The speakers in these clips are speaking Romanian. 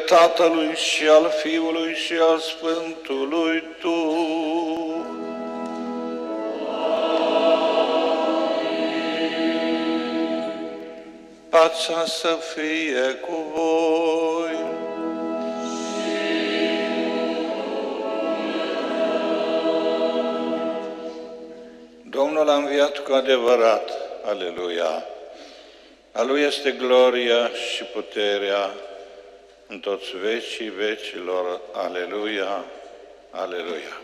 numele Tatălui și al Fiului și al Sfântului Duh. Pacea să fie cu voi. Domnul a înviat cu adevărat. Aleluia! A Lui este gloria și puterea în toți vecii vecilor. Aleluia! Aleluia!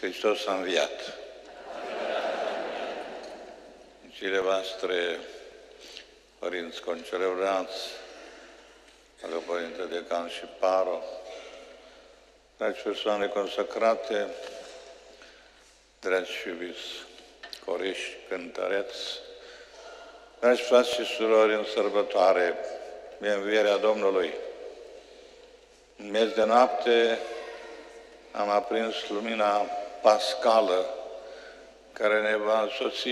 Hristos a înviat. Zile voastre, părinți concelebranți, Dragă Părinte Decan și Paro, dragi persoane consacrate, dragi iubiți coriși, cântăreți, dragi frați și surori în sărbătoare, de învierea Domnului. În miez de noapte am aprins lumina pascală care ne va însoți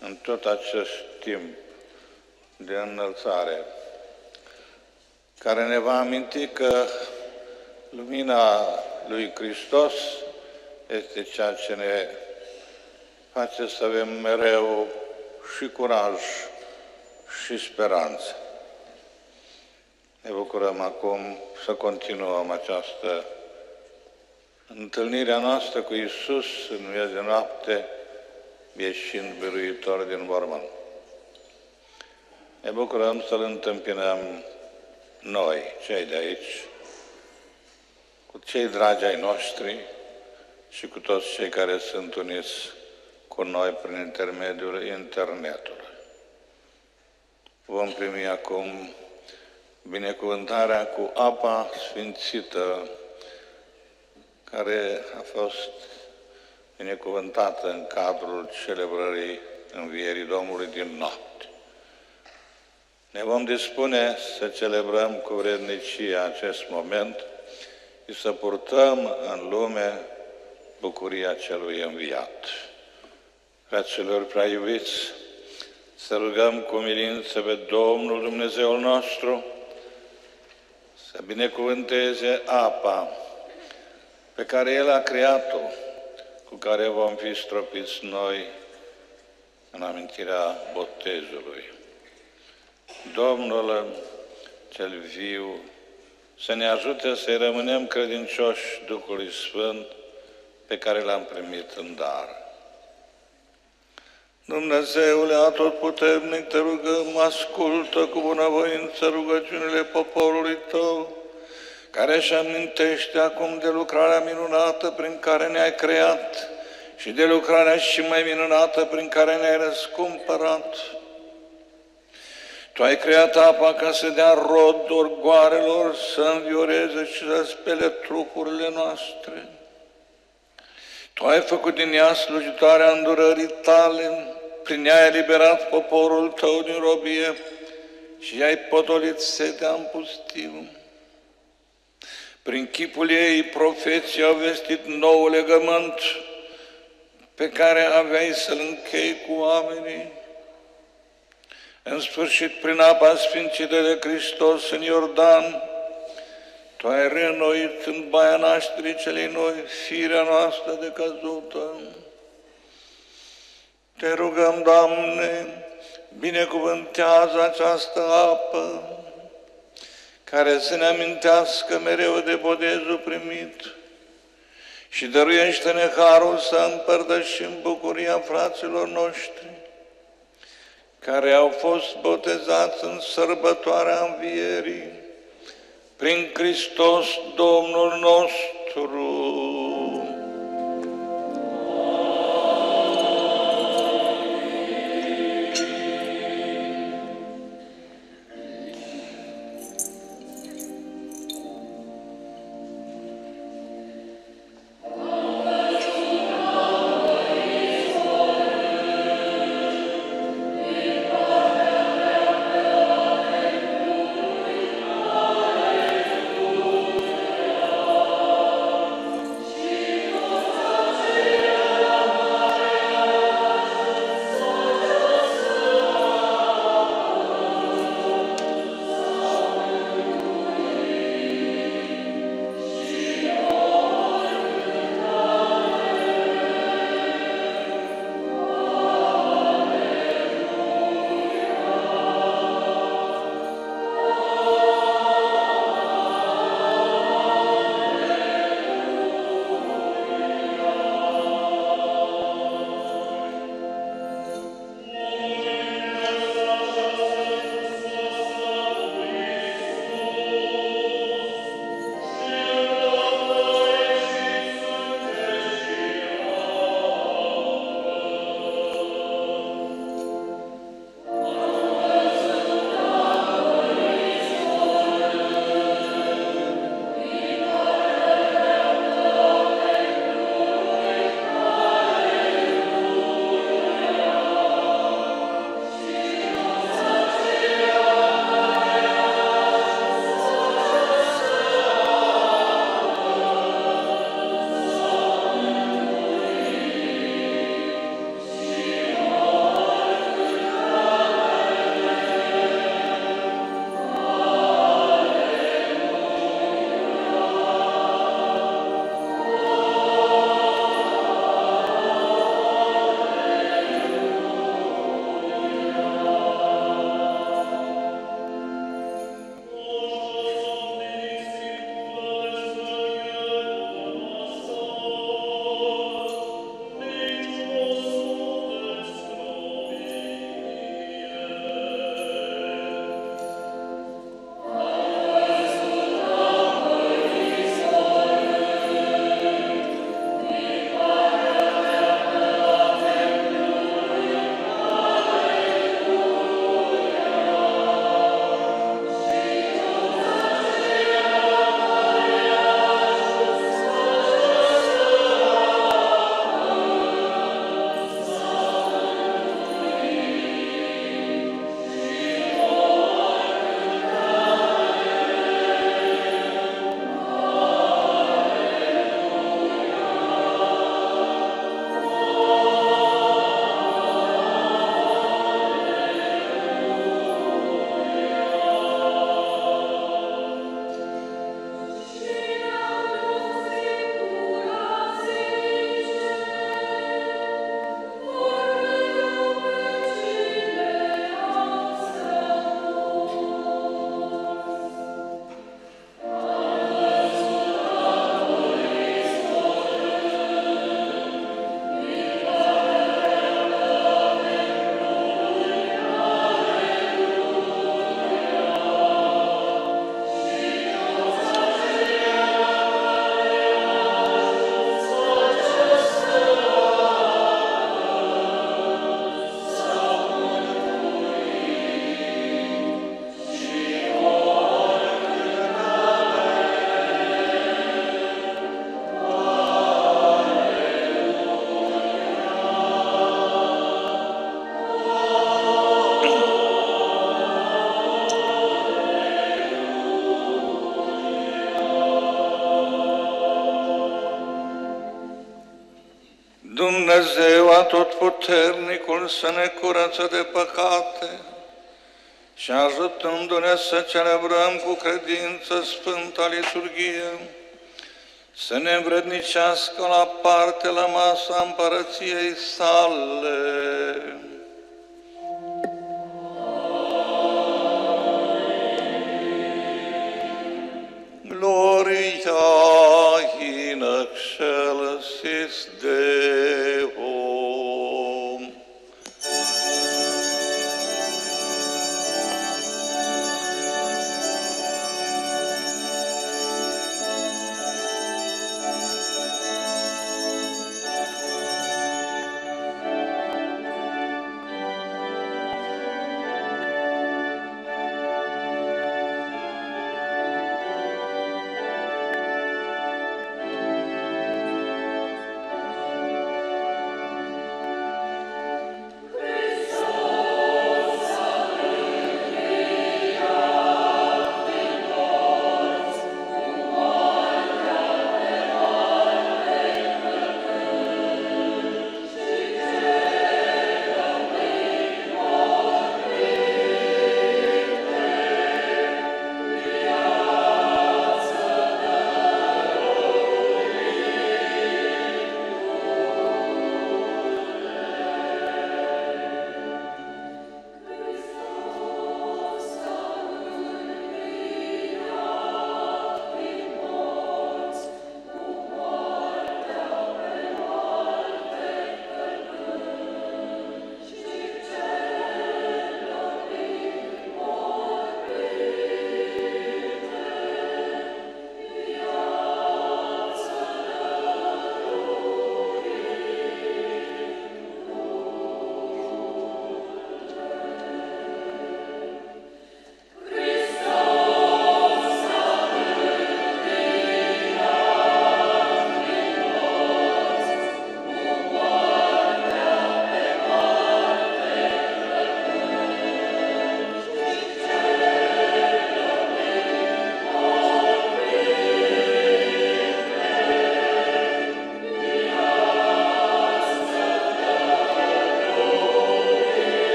în tot acest timp de înălțare, care ne va aminti că lumina lui Hristos este ceea ce ne face să avem mereu și curaj și speranță. Ne bucurăm acum să continuăm această întâlnire a noastră cu Isus în viața de noapte, ieșind biruitor din mormânt. Ne bucurăm să-L întâmpinăm noi, cei de aici, cu cei dragi ai noștri și cu toți cei care sunt uniți cu noi prin intermediul internetului. Vom primi acum binecuvântarea cu apa sfințită care a fost binecuvântată în cadrul celebrării învierii Domnului din noapte. Ne vom dispune să celebrăm cu vrednicie acest moment și să purtăm în lume bucuria celui înviat. Fraților prea iubiți, să rugăm cu milință pe Domnul Dumnezeul nostru să binecuvânteze apa pe care El a creat-o, cu care vom fi stropiți noi în amintirea botezului. Domnul cel viu să ne ajute să rămânem credincioși Duhului Sfânt pe care l-am primit în dar. Dumnezeule atotputernic, te rugăm, ascultă cu bunăvoință rugăciunile poporului Tău, care își amintește acum de lucrarea minunată prin care ne-ai creat și de lucrarea și mai minunată prin care ne-ai răscumpărat. Tu ai creat apa ca să dea rod orgoarelor, să învioreze și să spele trupurile noastre. Tu ai făcut din ea slujitoarea îndurării tale, prin ea ai eliberat poporul tău din robie și ai potolit setea în pustiu. Prin chipul ei, profeții au vestit nou legământ pe care aveai să-l închei cu oamenii. În sfârșit, prin apa sfințită de Hristos în Iordan, Tu ai reînnoit în baia nașterii celei noi firea noastră de căzută. Te rugăm, Doamne, binecuvântează această apă, care să ne amintească mereu de bodezul primit și dăruiește-ne harul să împărtășim bucuria fraților noștri, care au fost botezați în sărbătoarea învierii, prin Hristos Domnul nostru. Să ne curăță de păcate și ajutându-ne să celebrăm cu credință Sfânta Liturghie, să ne învrednicească la parte la masa împărăției sale.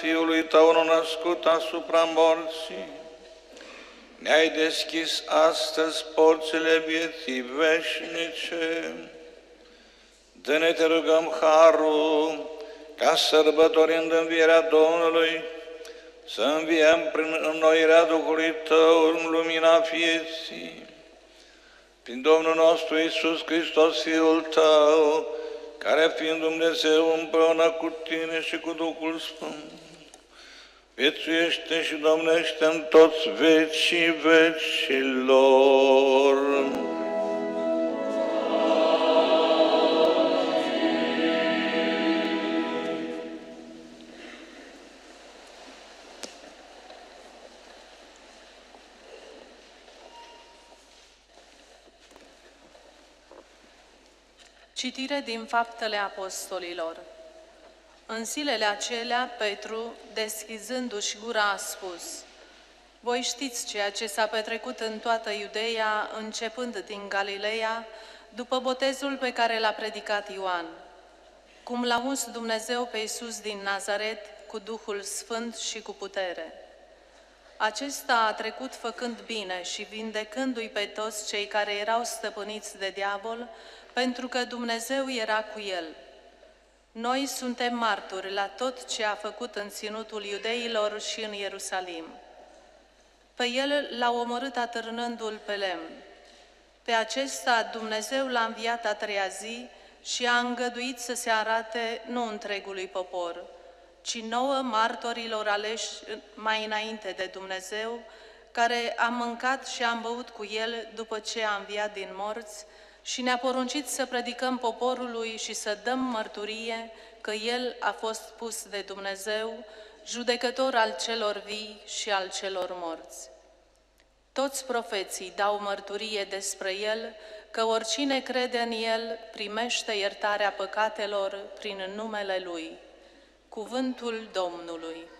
Fiului Tău nou născut asupra morții, ne-ai deschis astăzi porțile vieții veșnice. Dă-ne, te rugăm, harul, ca sărbătorind învierea Domnului, să înviem prin înnoirea Duhului Tău în lumina vieții. Prin Domnul nostru Isus Hristos, Fiul Tău, care fiind Dumnezeu împreună cu Tine și cu Duhul Sfânt, viețuiește și domnește în toți vecii vecilor. Citire din Faptele Apostolilor. În zilele acelea, Petru, deschizându-și gura, a spus, Voi știți ceea ce s-a petrecut în toată Iudeea, începând din Galileea, după botezul pe care l-a predicat Ioan. Cum l-a uns Dumnezeu pe Iisus din Nazaret cu Duhul Sfânt și cu putere. Acesta a trecut făcând bine și vindecându-i pe toți cei care erau stăpâniți de diavol, pentru că Dumnezeu era cu el. Noi suntem martori la tot ce a făcut în ținutul iudeilor și în Ierusalim. Pe el l-a omorât atârnându-l pe lemn. Pe acesta Dumnezeu l-a înviat a treia zi și a îngăduit să se arate nu întregului popor, ci nouă martorilor aleși mai înainte de Dumnezeu, care am mâncat și am băut cu el după ce a înviat din morți și ne-a poruncit să predicăm poporului și să dăm mărturie că El a fost pus de Dumnezeu, judecător al celor vii și al celor morți. Toți profeții dau mărturie despre El că oricine crede în El primește iertarea păcatelor prin numele Lui. Cuvântul Domnului.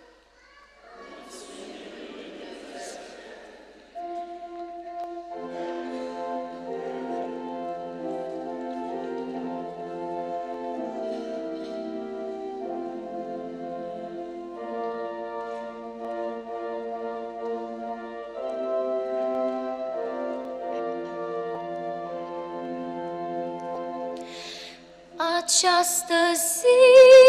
Această zi pe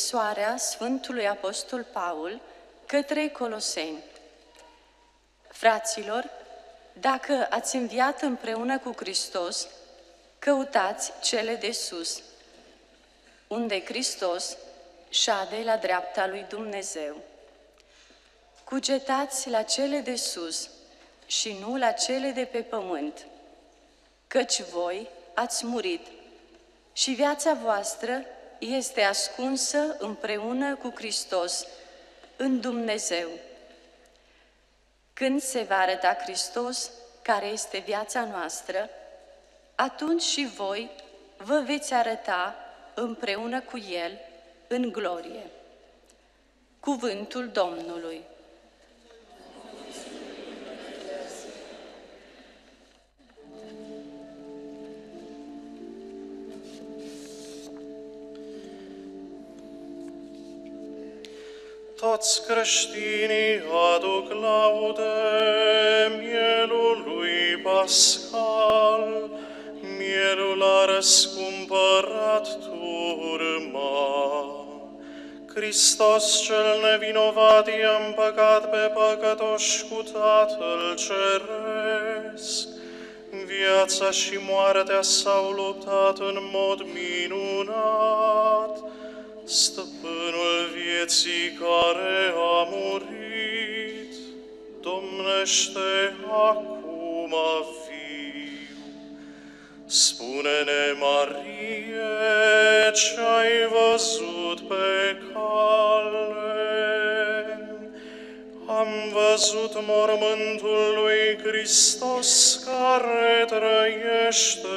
scrisoarea Sfântului Apostol Paul către Coloseni. Fraților, dacă ați înviat împreună cu Hristos, căutați cele de sus, unde Hristos șade la dreapta lui Dumnezeu. Cugetați la cele de sus și nu la cele de pe pământ, căci voi ați murit și viața voastră este ascunsă împreună cu Hristos în Dumnezeu. Când se va arăta Hristos, care este viața noastră, atunci și voi vă veți arăta împreună cu El în glorie. Cuvântul Domnului. Toți creștinii aduc laude mielului pascal, mielul a răscumpărat turma. Hristos cel nevinovat i-a împăcat pe păcătoși cu Tatăl Ceresc. Viața și moartea s-au luptat în mod minunat. Stăpânul vieții care a murit, domnește acum vii. Spune-ne, Marie, ce ai văzut pe cale. Am văzut mormântul lui Hristos care trăiește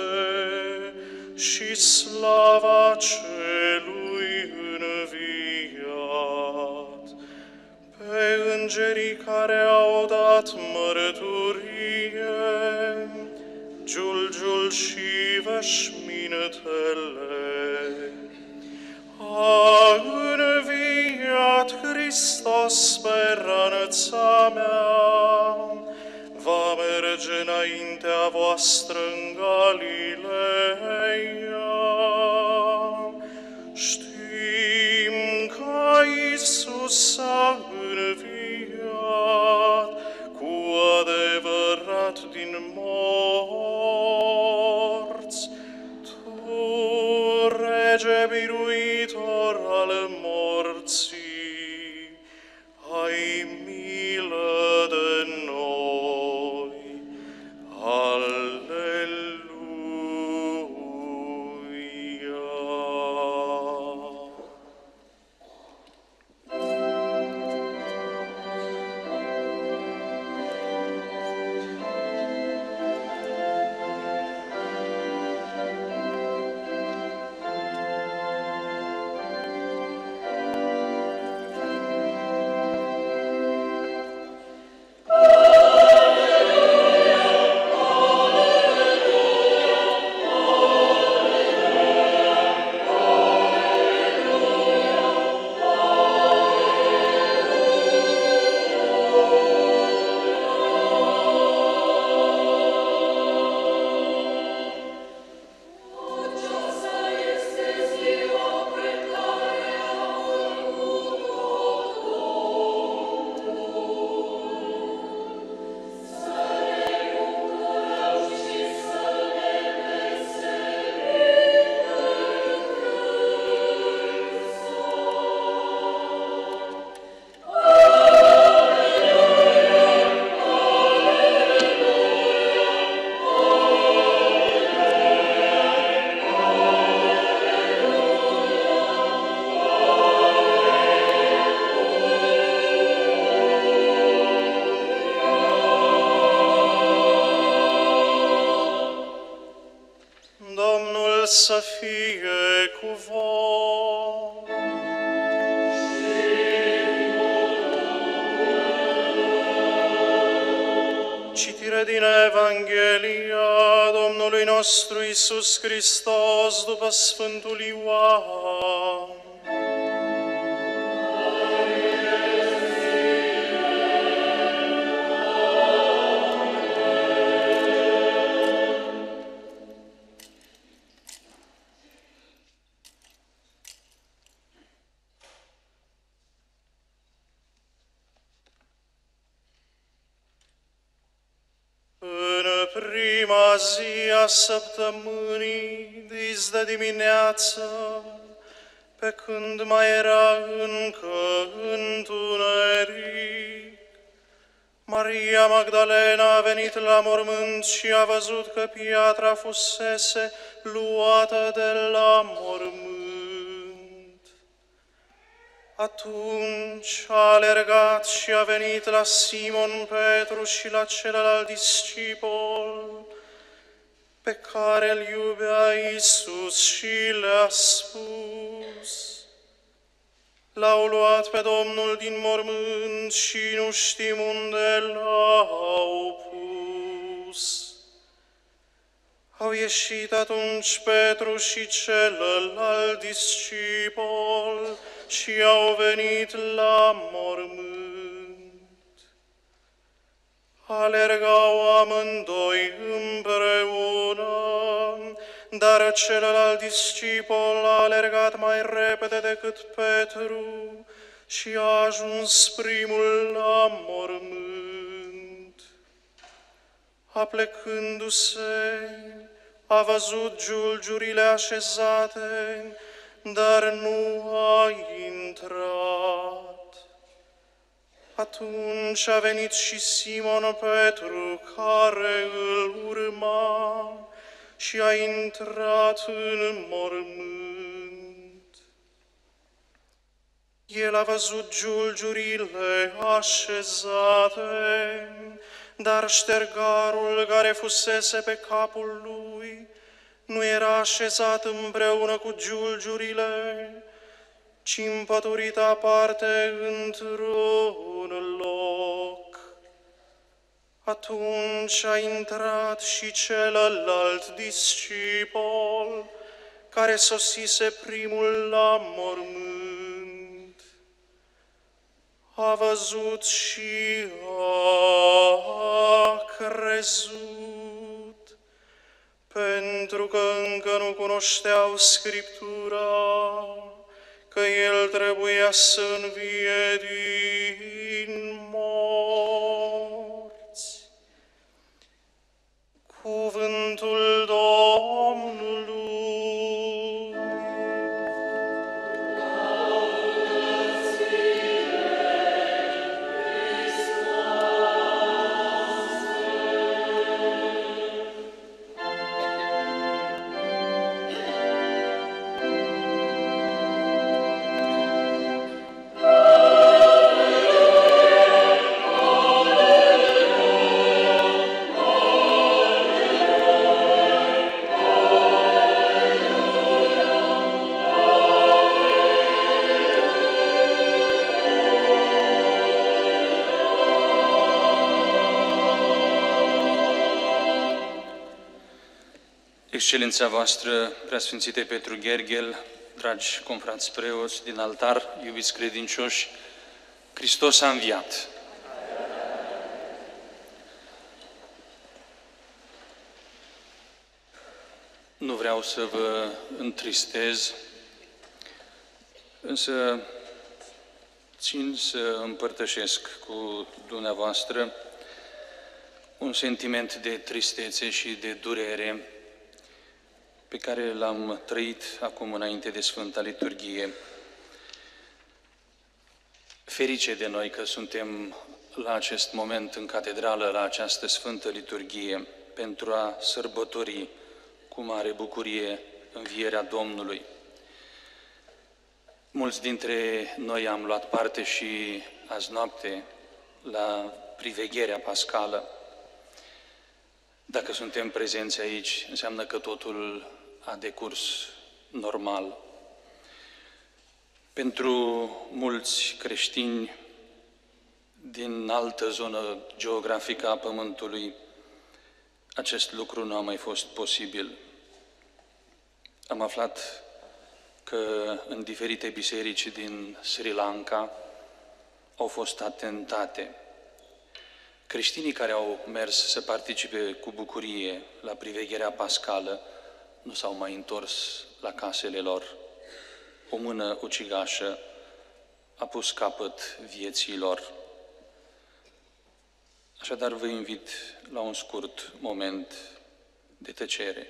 și slava celui îngerii care au dat mărturie, giulgiul și veșmintele. A înviat Hristos speranța mea, va merge înaintea voastră în Galileea. Știm că Iisus a înviat cu adevărat din morți. Tu, al ai milă de noi. Nostru Isus Hristos după Sfântul Ioan. A săptămânii, dis de dimineață, pe când mai era încă întuneric, Maria Magdalena a venit la mormânt și a văzut că piatra fusese luată de la mormânt. Atunci a alergat și a venit la Simon Petru și la celălalt discipol pe care îl iubea Iisus și le-a spus, L-au luat pe Domnul din mormânt și nu știm unde l-au pus. Au ieșit atunci Petru și celălalt discipol și au venit la mormânt. Alergau amândoi împreună, dar celălalt discipol a alergat mai repede decât Petru și a ajuns primul la mormânt. Aplecându-se, a văzut giulgiurile așezate, dar nu a intrat. Atunci a venit și Simon Petru, care îl urma, și a intrat în mormânt. El a văzut giulgiurile așezate, dar ștergarul care fusese pe capul lui nu era așezat împreună cu giulgiurile, ci împăturit aparte într-un loc. Atunci a intrat și celălalt discipol, care sosise primul la mormânt. A văzut și a crezut, pentru că încă nu cunoșteau Scriptura, că El trebuia să învie din Cuvântul Domnului. Excelența voastră, preasfințite Petru Gherghel, dragi confrați preoți din altar, iubiți credincioși, Hristos a înviat. Nu vreau să vă întristez, însă țin să împărtășesc cu dumneavoastră un sentiment de tristețe și de durere pe care l-am trăit acum înainte de Sfânta Liturghie. Ferice de noi că suntem la acest moment în catedrală, la această Sfântă Liturghie, pentru a sărbători cu mare bucurie învierea Domnului. Mulți dintre noi am luat parte și azi noapte la privegherea pascală. Dacă suntem prezenți aici, înseamnă că totul a decurs normal. Pentru mulți creștini din altă zonă geografică a Pământului, acest lucru nu a mai fost posibil. Am aflat că în diferite biserici din Sri Lanka au fost atentate. Creștinii care au mers să participe cu bucurie la privegherea pascală nu s-au mai întors la casele lor. O mână ucigașă a pus capăt vieții lor. Așadar vă invit la un scurt moment de tăcere.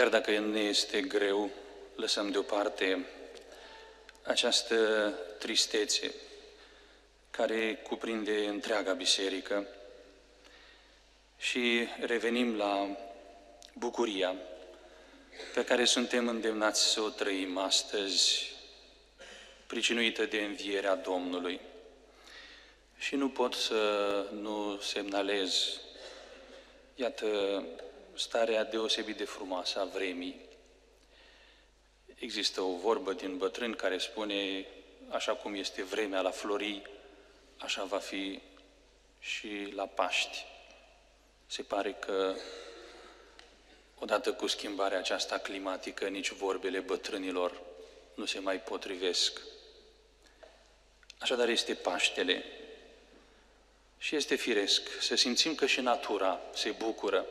Chiar dacă ne este greu, lăsăm deoparte această tristețe care cuprinde întreaga biserică și revenim la bucuria pe care suntem îndemnați să o trăim astăzi, pricinuită de învierea Domnului. Și nu pot să nu semnalez, iată, starea deosebit de frumoasă a vremii. Există o vorbă din bătrân care spune, așa cum este vremea la florii, așa va fi și la Paști. Se pare că odată cu schimbarea aceasta climatică, nici vorbele bătrânilor nu se mai potrivesc. Așadar este Paștele și este firesc să simțim că și natura se bucură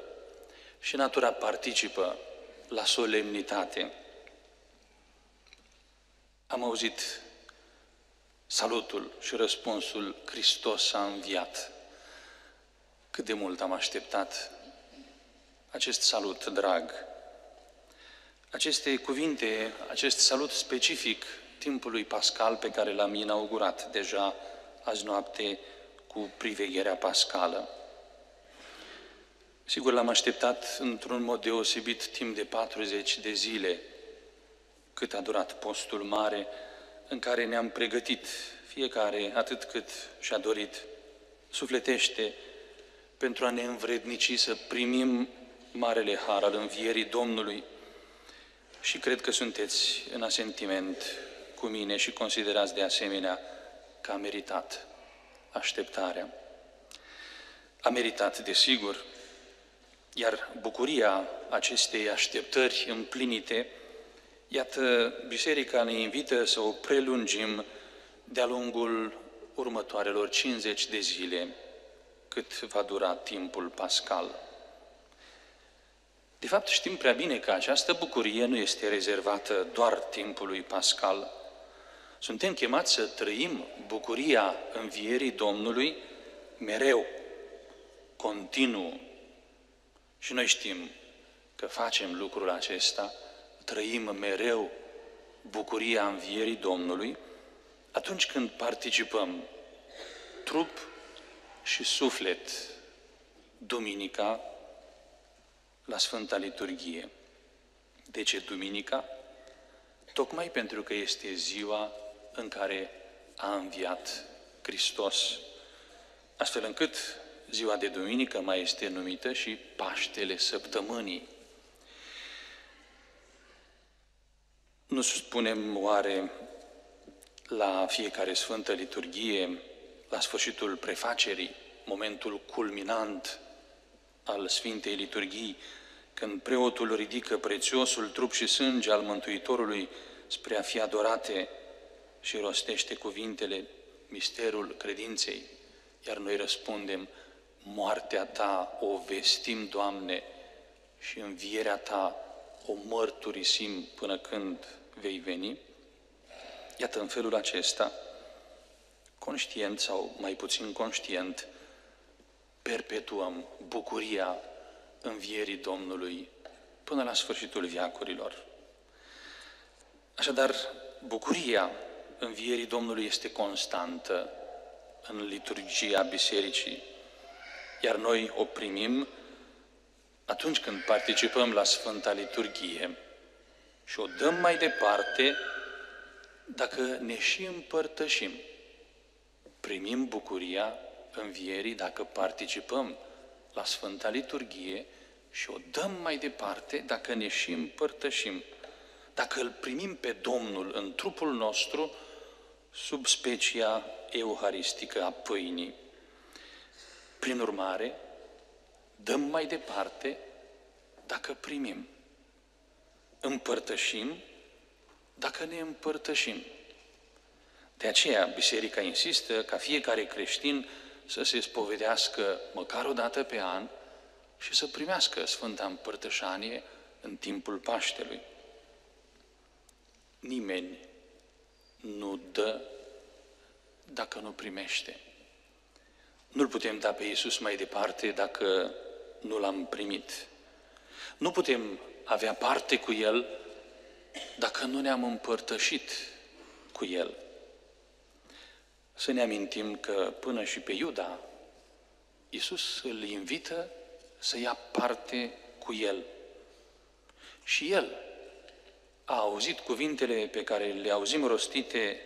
și natura participă la solemnitate. Am auzit salutul și răspunsul Hristos a înviat. Cât de mult am așteptat acest salut drag, aceste cuvinte, acest salut specific timpului pascal pe care l-am inaugurat deja azi noapte cu privegherea pascală. Sigur, l-am așteptat într-un mod deosebit timp de 40 de zile, cât a durat postul mare, în care ne-am pregătit fiecare atât cât și-a dorit, sufletește, pentru a ne învrednici să primim Marele Har al Învierii Domnului. Și cred că sunteți în asentiment cu mine și considerați de asemenea că a meritat așteptarea. A meritat, desigur, iar bucuria acestei așteptări împlinite, iată, Biserica ne invită să o prelungim de-a lungul următoarelor 50 de zile, cât va dura timpul pascal. De fapt, știm prea bine că această bucurie nu este rezervată doar timpului pascal. Suntem chemați să trăim bucuria învierii Domnului mereu, continuu. Și noi știm că facem lucrul acesta, trăim mereu bucuria învierii Domnului, atunci când participăm trup și suflet duminica la Sfânta Liturghie. De ce duminica? Tocmai pentru că este ziua în care a înviat Hristos, astfel încât ziua de duminică mai este numită și Paștele Săptămânii. Nu spunem oare la fiecare Sfântă Liturghie, la sfârșitul prefacerii, momentul culminant al Sfintei Liturghii, când preotul ridică prețiosul trup și sânge al Mântuitorului spre a fi adorate și rostește cuvintele, misterul credinței, iar noi răspundem, moartea Ta o vestim, Doamne, și învierea Ta o mărturisim până când vei veni. Iată, în felul acesta, conștient sau mai puțin conștient, perpetuăm bucuria învierii Domnului până la sfârșitul viacurilor. Așadar, bucuria învierii Domnului este constantă în liturgia bisericii, iar noi o primim atunci când participăm la Sfânta Liturghie și o dăm mai departe dacă ne și împărtășim. Primim bucuria învierii dacă participăm la Sfânta Liturghie și o dăm mai departe dacă ne și împărtășim, dacă îl primim pe Domnul în trupul nostru sub specia euharistică a pâinii. Prin urmare, dăm mai departe dacă primim. Împărtășim dacă ne împărtășim. De aceea, Biserica insistă ca fiecare creștin să se spovedească măcar o dată pe an și să primească Sfânta Împărtășanie în timpul Paștelui. Nimeni nu dă dacă nu primește. Nu-L putem da pe Iisus mai departe dacă nu L-am primit. Nu putem avea parte cu El dacă nu ne-am împărtășit cu El. Să ne amintim că până și pe Iuda, Iisus îl invită să ia parte cu El. Și El a auzit cuvintele pe care le auzim rostite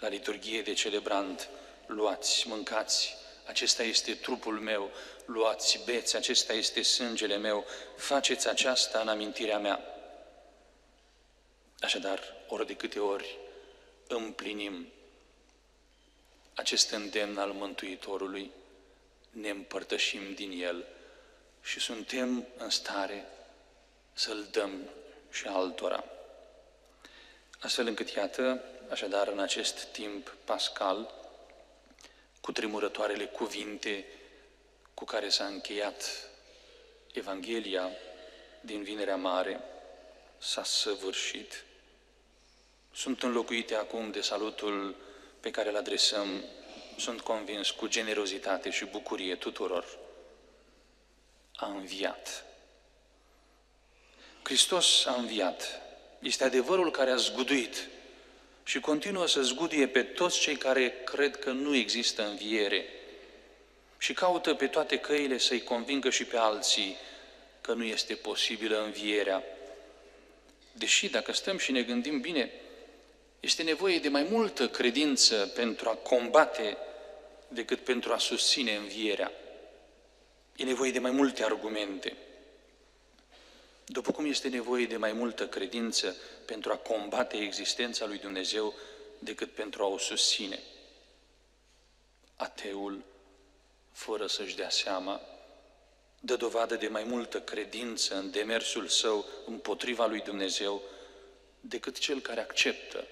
la liturghie de celebrant. Luați, mâncați, acesta este trupul meu, luați, beți, acesta este sângele meu, faceți aceasta în amintirea mea. Așadar, ori de câte ori împlinim acest îndemn al Mântuitorului, ne împărtășim din el și suntem în stare să-l dăm și altora. Astfel încât, iată, așadar, în acest timp pascal, cu tremurătoarele cuvinte cu care s-a încheiat Evanghelia din Vinerea Mare, s-a săvârșit. Sunt înlocuite acum de salutul pe care îl adresăm, sunt convins, cu generozitate și bucurie tuturor a înviat. Hristos a înviat. Este adevărul care a zguduit și continuă să zgudie pe toți cei care cred că nu există înviere și caută pe toate căile să-i convingă și pe alții că nu este posibilă învierea. Deși, dacă stăm și ne gândim bine, este nevoie de mai multă credință pentru a combate decât pentru a susține învierea. E nevoie de mai multe argumente. După cum este nevoie de mai multă credință pentru a combate existența lui Dumnezeu decât pentru a o susține. Ateul, fără să-și dea seama, dă dovadă de mai multă credință în demersul său împotriva lui Dumnezeu decât cel care acceptă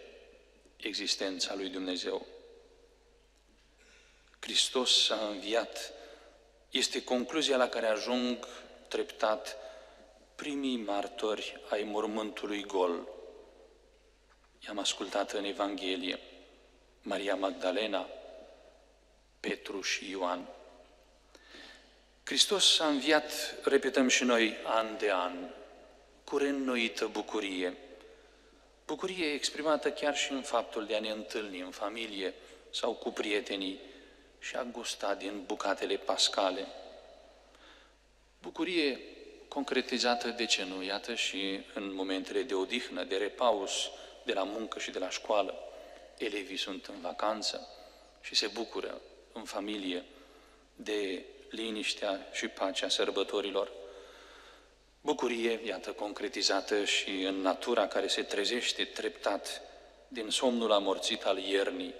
existența lui Dumnezeu. Hristos a înviat este concluzia la care ajung treptat primii martori ai mormântului gol. I-am ascultat în Evanghelie Maria Magdalena, Petru și Ioan. Hristos a înviat, repetăm și noi, an de an, cu reînnoită bucurie. Bucurie exprimată chiar și în faptul de a ne întâlni în familie sau cu prietenii și a gusta din bucatele pascale. Bucurie concretizată, de ce nu, iată și în momentele de odihnă, de repaus, de la muncă și de la școală. Elevii sunt în vacanță și se bucură în familie de liniștea și pacea sărbătorilor. Bucurie, iată, concretizată și în natura care se trezește treptat din somnul amorțit al iernii.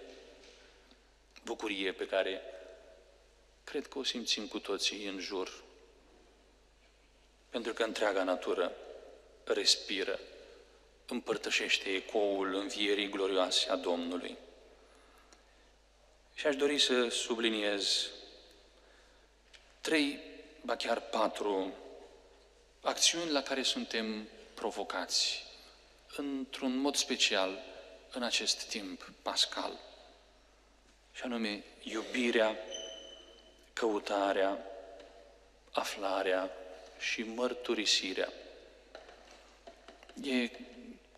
Bucurie pe care cred că o simțim cu toții în jur pentru că întreaga natură respiră, împărtășește ecoul învierii glorioase a Domnului. Și aș dori să subliniez trei, ba chiar patru, acțiuni la care suntem provocați, într-un mod special, în acest timp pascal, și anume iubirea, căutarea, aflarea, și mărturisirea. E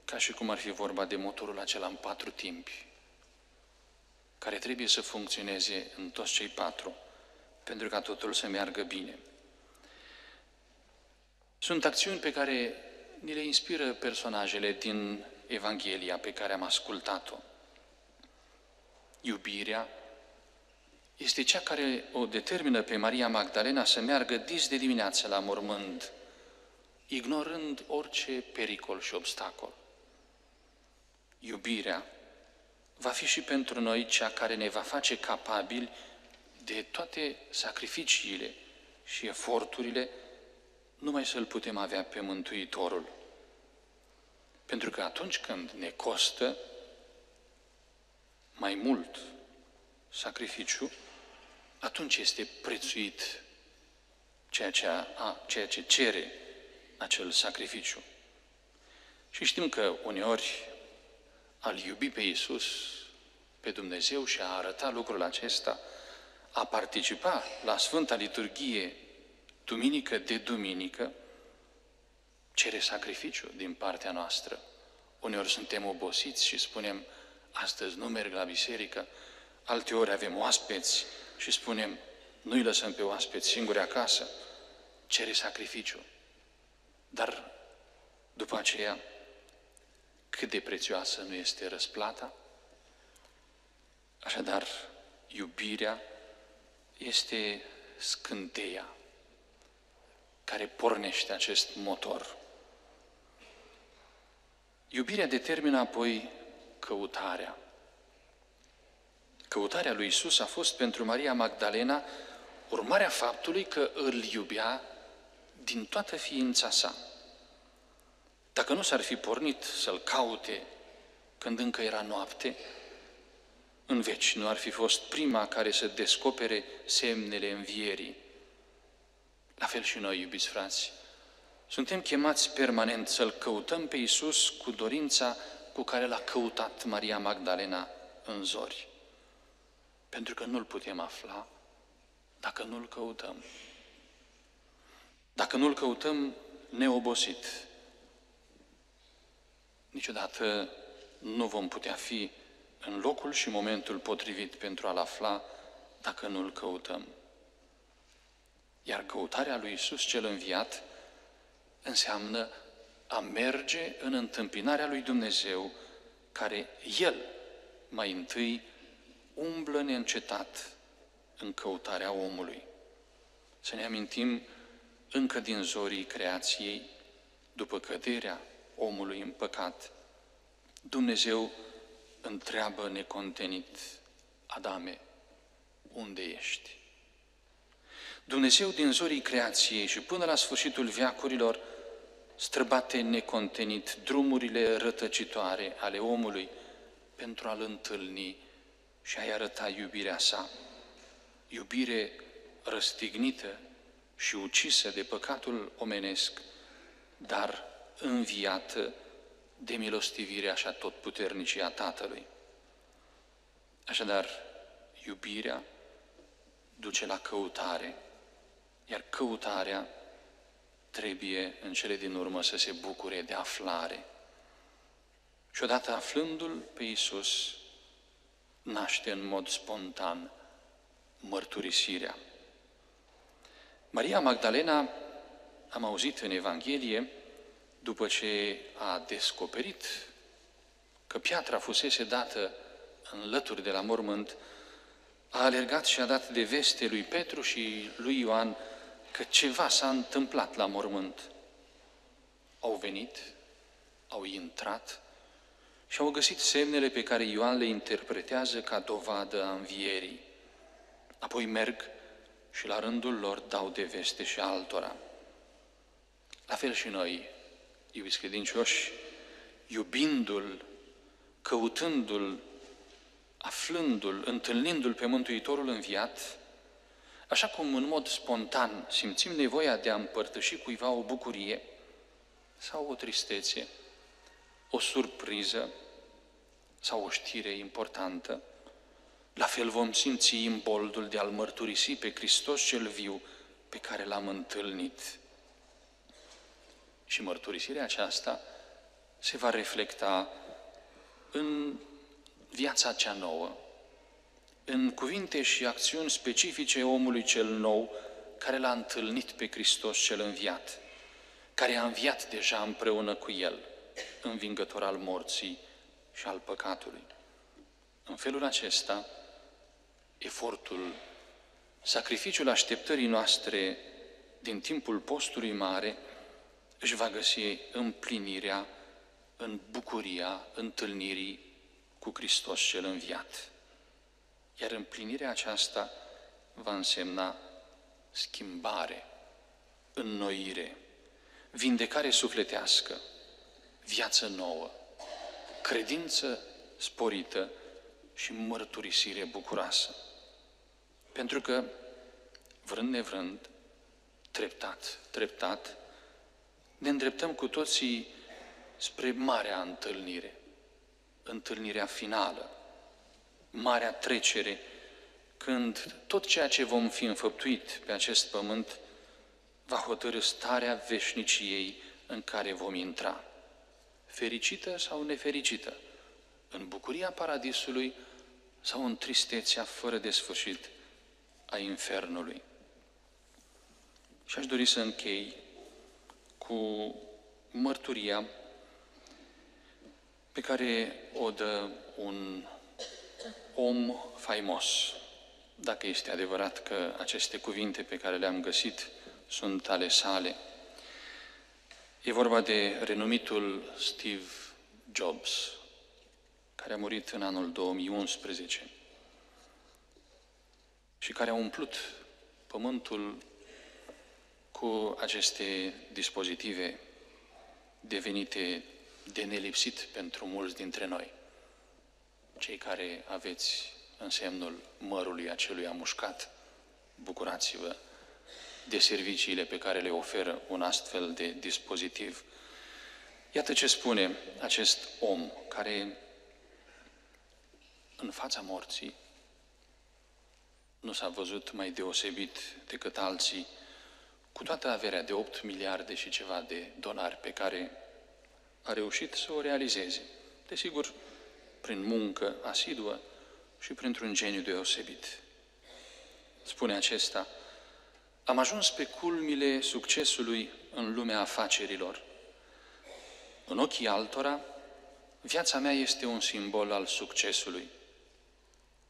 ca și cum ar fi vorba de motorul acela în patru timpi, care trebuie să funcționeze în toți cei patru, pentru ca totul să meargă bine. Sunt acțiuni pe care ni le inspiră personajele din Evanghelia pe care am ascultat-o. Iubirea, este cea care o determină pe Maria Magdalena să meargă dis de dimineață la mormânt, ignorând orice pericol și obstacol. Iubirea va fi și pentru noi cea care ne va face capabili de toate sacrificiile și eforturile numai să-L putem avea pe Mântuitorul. Pentru că atunci când ne costă mai mult sacrificiu, atunci este prețuit ceea ce, a, a, ceea ce cere acel sacrificiu. Și știm că uneori al iubi pe Iisus, pe Dumnezeu și a arăta lucrul acesta, a participa la Sfânta Liturghie duminică de duminică, cere sacrificiu din partea noastră. Uneori suntem obosiți și spunem, astăzi nu merg la biserică, alteori avem oaspeți și spunem, nu-i lăsăm pe oaspeți singuri acasă, cere sacrificiu. Dar după aceea, cât de prețioasă nu este răsplata? Așadar, iubirea este scânteia care pornește acest motor. Iubirea determină apoi căutarea. Căutarea lui Isus a fost pentru Maria Magdalena urmarea faptului că îl iubea din toată ființa sa. Dacă nu s-ar fi pornit să-l caute când încă era noapte, în veci nu ar fi fost prima care să descopere semnele învierii. La fel și noi, iubiți frați, suntem chemați permanent să-L căutăm pe Iisus cu dorința cu care l-a căutat Maria Magdalena în zori pentru că nu-L putem afla dacă nu-L căutăm. dacă nu-L căutăm neobosit, niciodată nu vom putea fi în locul și momentul potrivit pentru a-L afla dacă nu-L căutăm. Iar căutarea lui Isus cel înviat înseamnă a merge în întâmpinarea lui Dumnezeu, care El mai întâi umblă neîncetat în căutarea omului. Să ne amintim încă din zorii creației, după căderea omului în păcat, Dumnezeu întreabă necontenit, Adame, unde ești? Dumnezeu din zorii creației și până la sfârșitul veacurilor străbate necontenit drumurile rătăcitoare ale omului pentru a-L întâlni și a-i arăta iubirea sa. Iubire răstignită și ucisă de păcatul omenesc, dar înviată de milostivirea așa tot puternicii a Tatălui. Așadar, iubirea duce la căutare, iar căutarea trebuie în cele din urmă să se bucure de aflare. Și odată aflându-L pe Iisus, naște în mod spontan mărturisirea. Maria Magdalena, am auzit în Evanghelie, după ce a descoperit că piatra fusese dată în lături de la mormânt, a alergat și a dat de veste lui Petru și lui Ioan că ceva s-a întâmplat la mormânt. Au venit, au intrat și au găsit semnele pe care Ioan le interpretează ca dovadă a învierii. Apoi merg și la rândul lor dau de veste și altora. La fel și noi, iubiți credincioși, iubindu-L, căutându-L, aflându-L, întâlnindu-L pe Mântuitorul înviat, așa cum în mod spontan simțim nevoia de a împărtăși cuiva o bucurie sau o tristețe, o surpriză sau o știre importantă, la fel vom simți imboldul de a-L mărturisi pe Hristos cel viu pe care L-am întâlnit. Și mărturisirea aceasta se va reflecta în viața cea nouă, în cuvinte și acțiuni specifice omului cel nou care l-a întâlnit pe Hristos cel înviat, care a înviat deja împreună cu El, învingător al morții și al păcatului. În felul acesta, efortul, sacrificiul așteptării noastre din timpul postului mare își va găsi împlinirea în bucuria întâlnirii cu Hristos cel înviat. Iar împlinirea aceasta va însemna schimbare, înnoire, vindecare sufletească, viață nouă, credință sporită și mărturisire bucuroasă. Pentru că, vrând nevrând, treptat, treptat, ne îndreptăm cu toții spre marea întâlnire, întâlnirea finală, marea trecere, când tot ceea ce vom fi înfăptuit pe acest pământ va hotărâ starea veșniciei în care vom intra, fericită sau nefericită, în bucuria paradisului sau în tristețea fără de sfârșit a infernului. Și aș dori să închei cu mărturia pe care o dă un om faimos, dacă este adevărat că aceste cuvinte pe care le-am găsit sunt ale sale. E vorba de renumitul Steve Jobs, care a murit în anul 2011 și care a umplut pământul cu aceste dispozitive devenite de nelipsit pentru mulți dintre noi. Cei care aveți însemnul mărului acelui amușcat, bucurați-vă de serviciile pe care le oferă un astfel de dispozitiv. Iată ce spune acest om care în fața morții nu s-a văzut mai deosebit decât alții cu toată averea de 8 miliarde și ceva de dolari pe care a reușit să o realizeze. Desigur, prin muncă asiduă și printr-un geniu deosebit. Spune acesta, am ajuns pe culmile succesului în lumea afacerilor. În ochii altora, viața mea este un simbol al succesului.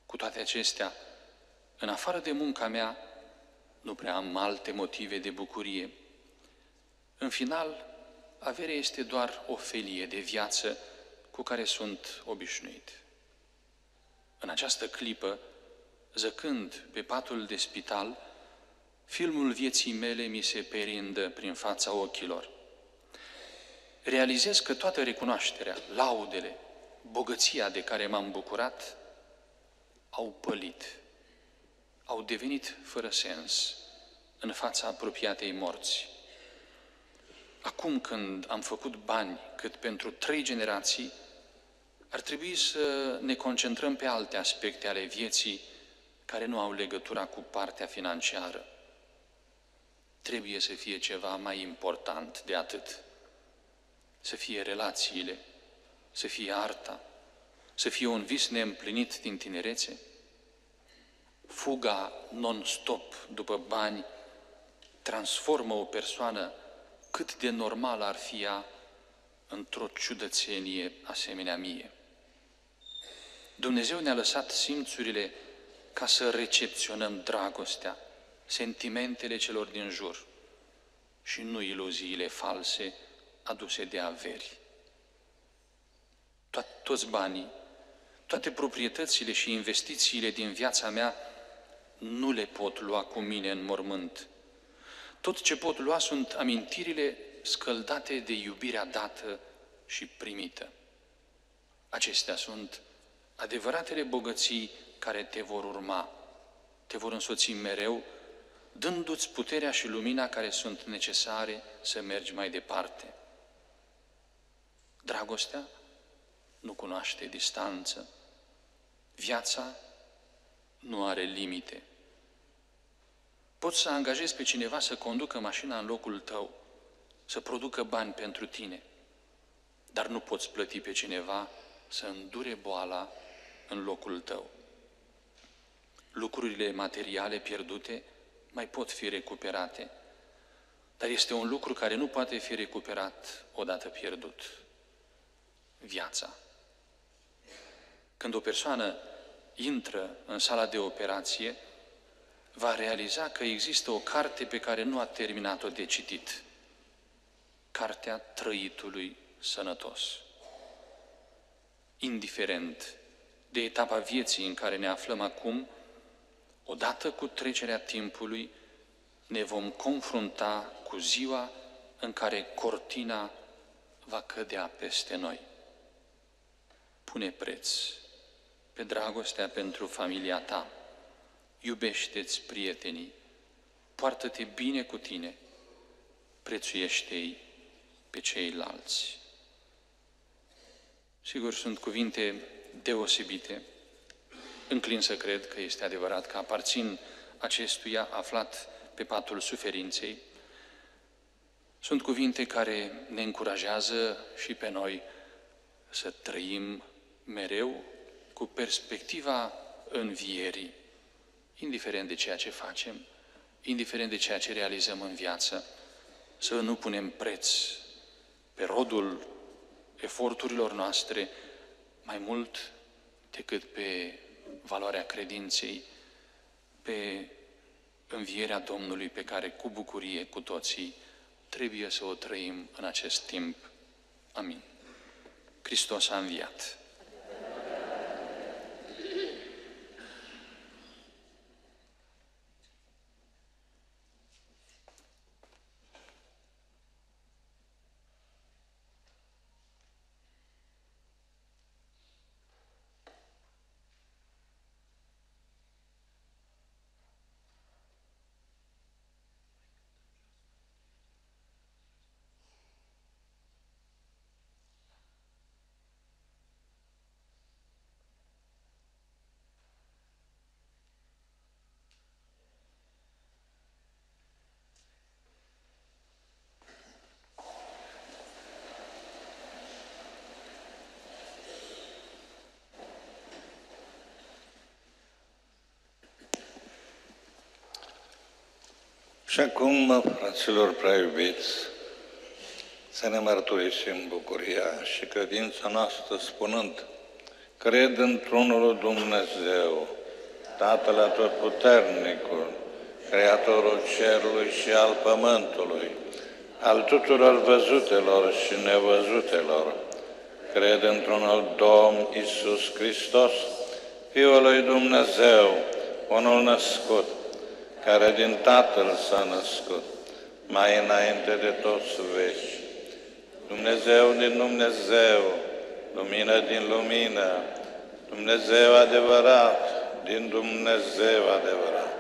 Cu toate acestea, în afară de munca mea, nu prea am alte motive de bucurie. În final, averea este doar o felie de viață cu care sunt obișnuit. În această clipă, zăcând pe patul de spital, filmul vieții mele mi se perindă prin fața ochilor. Realizez că toată recunoașterea, laudele, bogăția de care m-am bucurat, au pălit, au devenit fără sens în fața apropiatei morți. Acum când am făcut bani cât pentru trei generații, ar trebui să ne concentrăm pe alte aspecte ale vieții care nu au legătura cu partea financiară. Trebuie să fie ceva mai important de atât. Să fie relațiile, să fie arta, să fie un vis neîmplinit din tinerețe. Fuga non-stop după bani transformă o persoană cât de normal ar fi ea într-o ciudățenie asemenea mie. Dumnezeu ne-a lăsat simțurile ca să recepționăm dragostea, sentimentele celor din jur și nu iluziile false aduse de averi. To- toți banii, toate proprietățile și investițiile din viața mea nu le pot lua cu mine în mormânt. Tot ce pot lua sunt amintirile scăldate de iubirea dată și primită. Acestea sunt adevăratele bogății care te vor urma, te vor însoți mereu, dându-ți puterea și lumina care sunt necesare să mergi mai departe. Dragostea nu cunoaște distanță, viața nu are limite. Poți să angajezi pe cineva să conducă mașina în locul tău, să producă bani pentru tine, dar nu poți plăti pe cineva să îndure boala în locul tău. Lucrurile materiale pierdute mai pot fi recuperate, dar este un lucru care nu poate fi recuperat odată pierdut. Viața. Când o persoană intră în sala de operație, va realiza că există o carte pe care nu a terminat-o de citit. Cartea trăitului sănătos. Indiferent de etapa vieții în care ne aflăm acum, odată cu trecerea timpului, ne vom confrunta cu ziua în care cortina va cădea peste noi. Pune preț pe dragostea pentru familia ta. Iubește-ți prietenii, poartă-te bine cu tine, prețuiește-i pe ceilalți. Sigur, sunt cuvinte deosebite. Înclin să cred că este adevărat că aparțin acestuia aflat pe patul suferinței. Sunt cuvinte care ne încurajează și pe noi să trăim mereu cu perspectiva învierii, indiferent de ceea ce facem, indiferent de ceea ce realizăm în viață, să nu punem preț pe rodul eforturilor noastre mai mult decât pe valoarea credinței, pe învierea Domnului pe care cu bucurie cu toții trebuie să o trăim în acest timp. Amin. Hristos a înviat. Și acum, fraților prea iubiți, să ne mărturisim bucuria și credința noastră spunând, cred într-unul Dumnezeu, Tatăl Atotputernicul, Creatorul Cerului și al Pământului, al tuturor văzutelor și nevăzutelor. Cred într-unul Domn Iisus Hristos, Fiul lui Dumnezeu, unul născut, care din Tatăl s-a născut, mai înainte de toți veci. Dumnezeu din Dumnezeu, lumină din lumină, Dumnezeu adevărat, din Dumnezeu adevărat,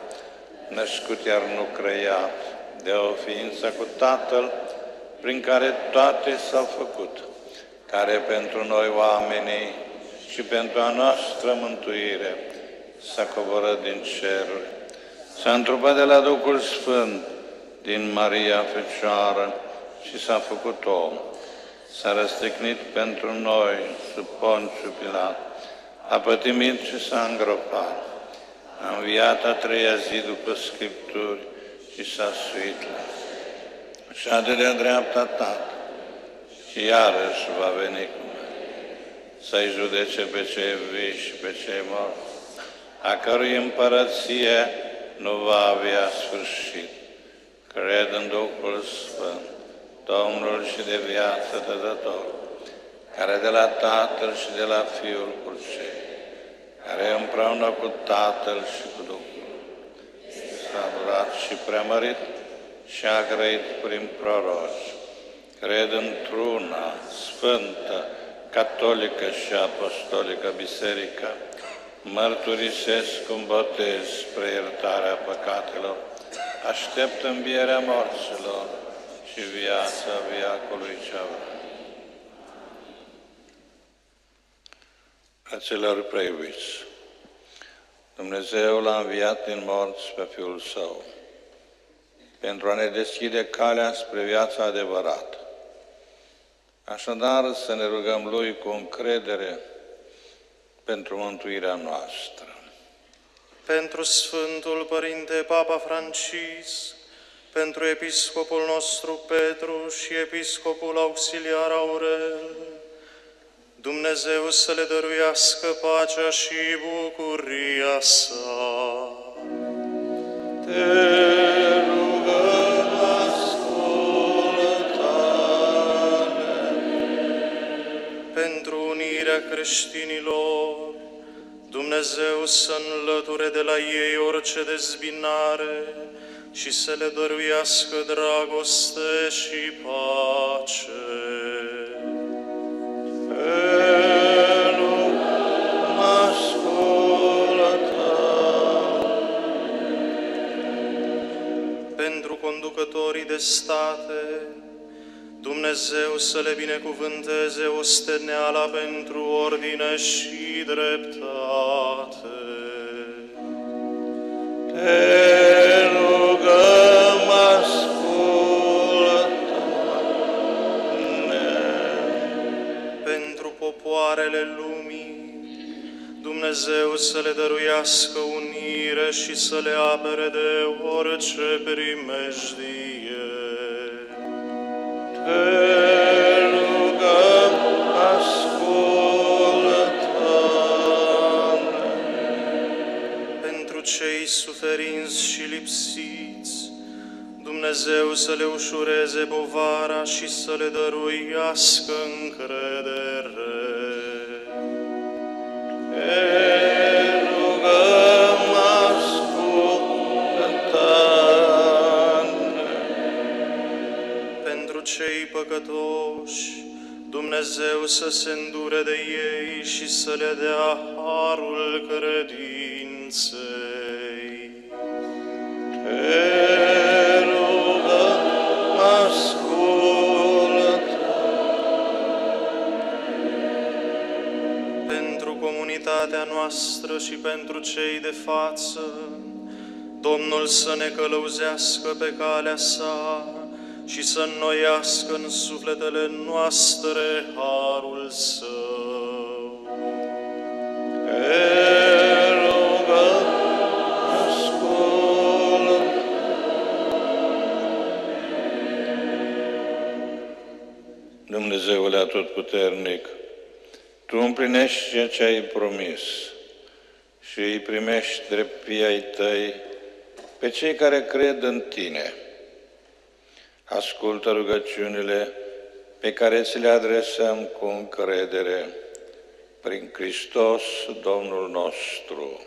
născut iar nu creat, de o ființă cu Tatăl, prin care toate s-au făcut, care pentru noi oamenii și pentru a noastră mântuire s-a coborât din ceruri, s-a întrupat de la Duhul Sfânt din Maria Fecioară și s-a făcut om. S-a răstignit pentru noi sub Ponciu Pilat, a pătimit și s-a îngropat. A înviat a treia zi după Scripturi și s-a suit la și de de dreapta Tatăl și iarăși va veni cu să-i judece pe cei vii și pe cei morți, a cărui împărăție nu va avea sfârșit. Cred în Duhul Sfânt, Domnul și de viață dădător, care de la Tatăl și de la Fiul cu cei, care împreună cu Tatăl și cu Duhul s-a adorat și preamărit și a grăit prin proroci. Cred într-una sfântă, catolică și apostolică biserică, mărturisesc un botez spre iertarea păcatelor, aștept învierea morților și viața viacului cea Fraților preiubiți, Dumnezeu l-a înviat din morți pe Fiul Său pentru a ne deschide calea spre viața adevărată. Așadar, să ne rugăm Lui cu încredere pentru mântuirea noastră. Pentru Sfântul Părinte Papa Francis, pentru Episcopul nostru Petru și Episcopul Auxiliar Aurel, Dumnezeu să le dăruiască pacea și bucuria sa. Te creștinilor, Dumnezeu să înlăture de la ei orice dezbinare și să le dăruiască dragoste și pace. Pentru conducătorii de state, Dumnezeu să le binecuvânteze osteneala pentru ordine și dreptate. Te rugăm, Pentru popoarele lumii, Dumnezeu să le dăruiască unire și să le apere de orice primejdie. Dumnezeu să le ușureze povara și să le dăruiască încredere. Păcătoși, Dumnezeu să se îndure de ei și să le dea harul credinței. Te rugăm, Pentru comunitatea noastră și pentru cei de față, Domnul să ne călăuzească pe calea sa, și să înnoiască în sufletele noastre harul său. E- Dumnezeule Atotputernic, Tu împlinești ceea ce ai promis și îi primești drept ai Tăi pe cei care cred în Tine – Ascultă rugăciunile pe care ți le adresăm cu încredere prin Hristos Domnul nostru.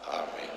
Amin.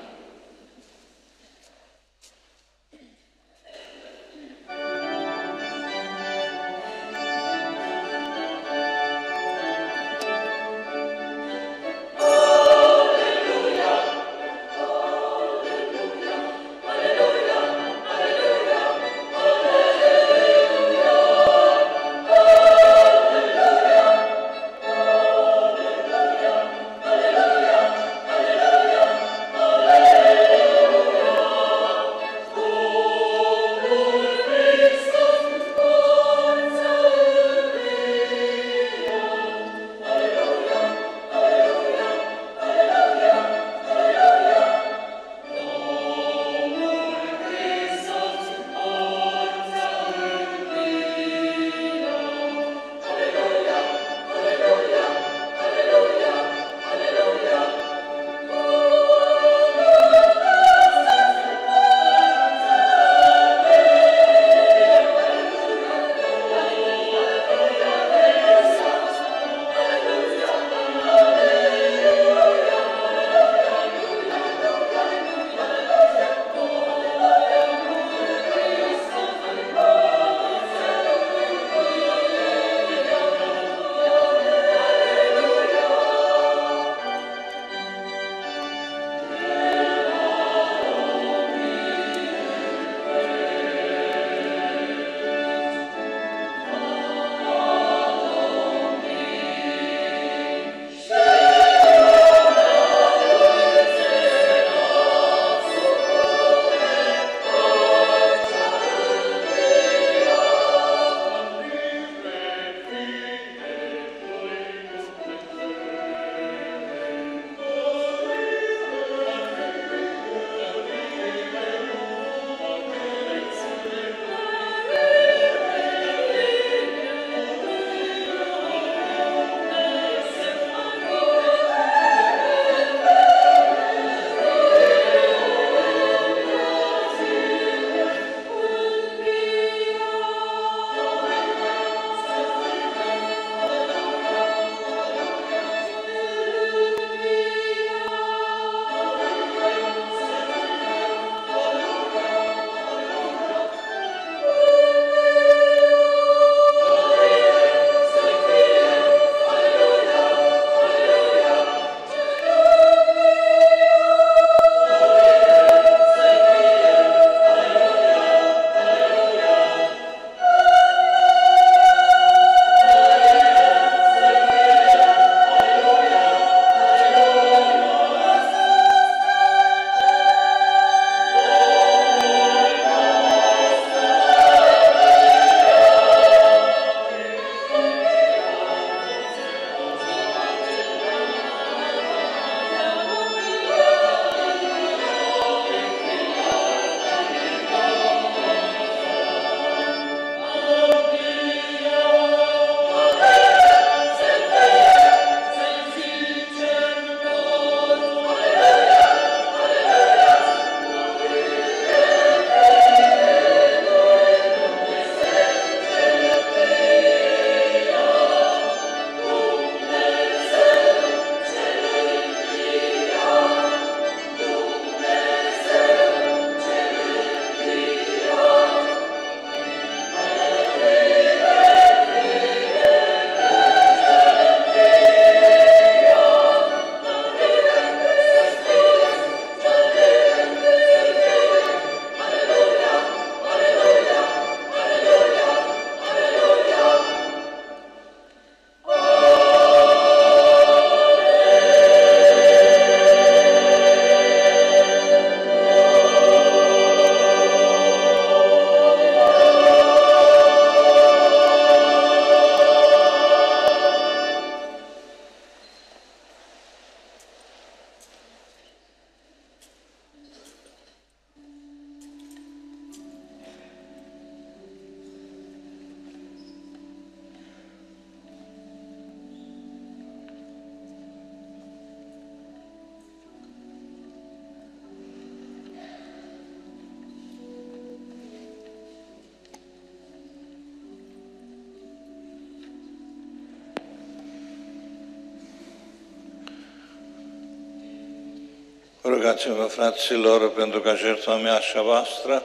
Rugați-vă, fraților, pentru ca jertfa mea și a voastră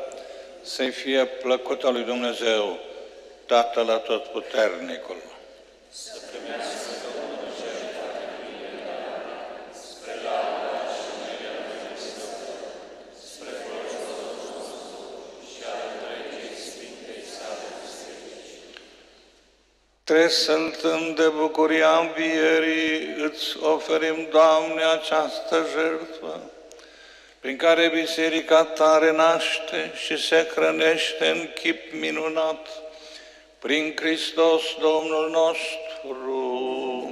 să-i fie plăcută lui Dumnezeu, Tatăl Atotputernicul. Să Tresântând de bucuria învierii, îți oferim, Doamne, această jertfă, prin care Biserica ta renaște și se hrănește în chip minunat, prin Hristos Domnul nostru.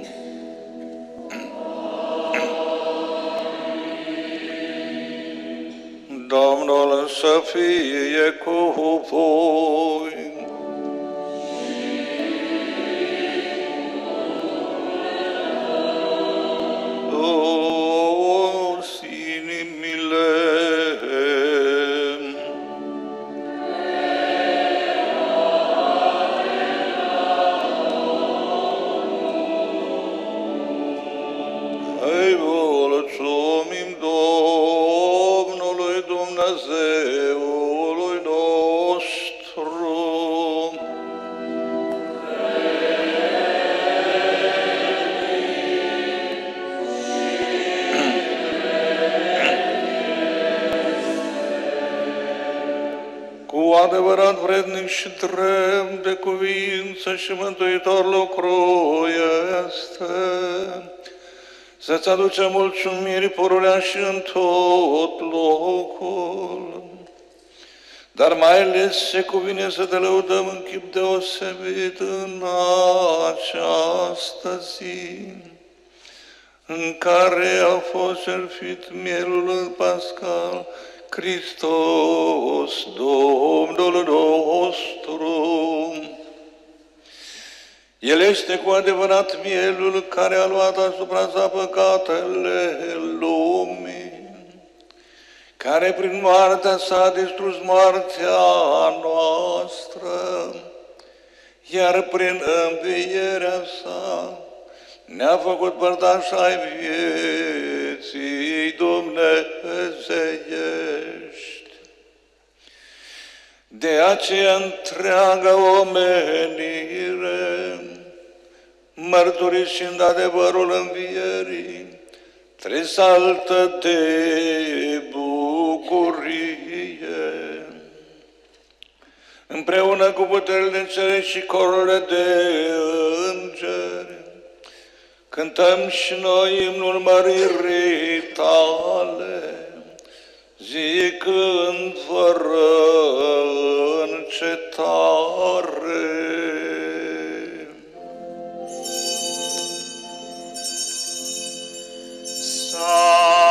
Domnul să fie cu voi. adevărat și drept de cuvință și mântuitor lucru este să-ți aduce mulțumiri pururea și în tot locul. Dar mai ales se cuvine să te lăudăm în chip deosebit în această zi, în care a fost jertfit mielul pascal, Hristos, Domnul nostru. El este cu adevărat mielul care a luat asupra sa păcatele lumii, care prin moartea s-a distrus moartea noastră, iar prin învierea sa ne-a făcut părtași ai vieții dumnezeiești. De aceea întreaga omenire, mărturisind adevărul învierii, tresaltă de bucurie. Împreună cu puterile cele și corurile de îngeri, Cântăm și noi în urmăririi tale, zicând fără încetare. Să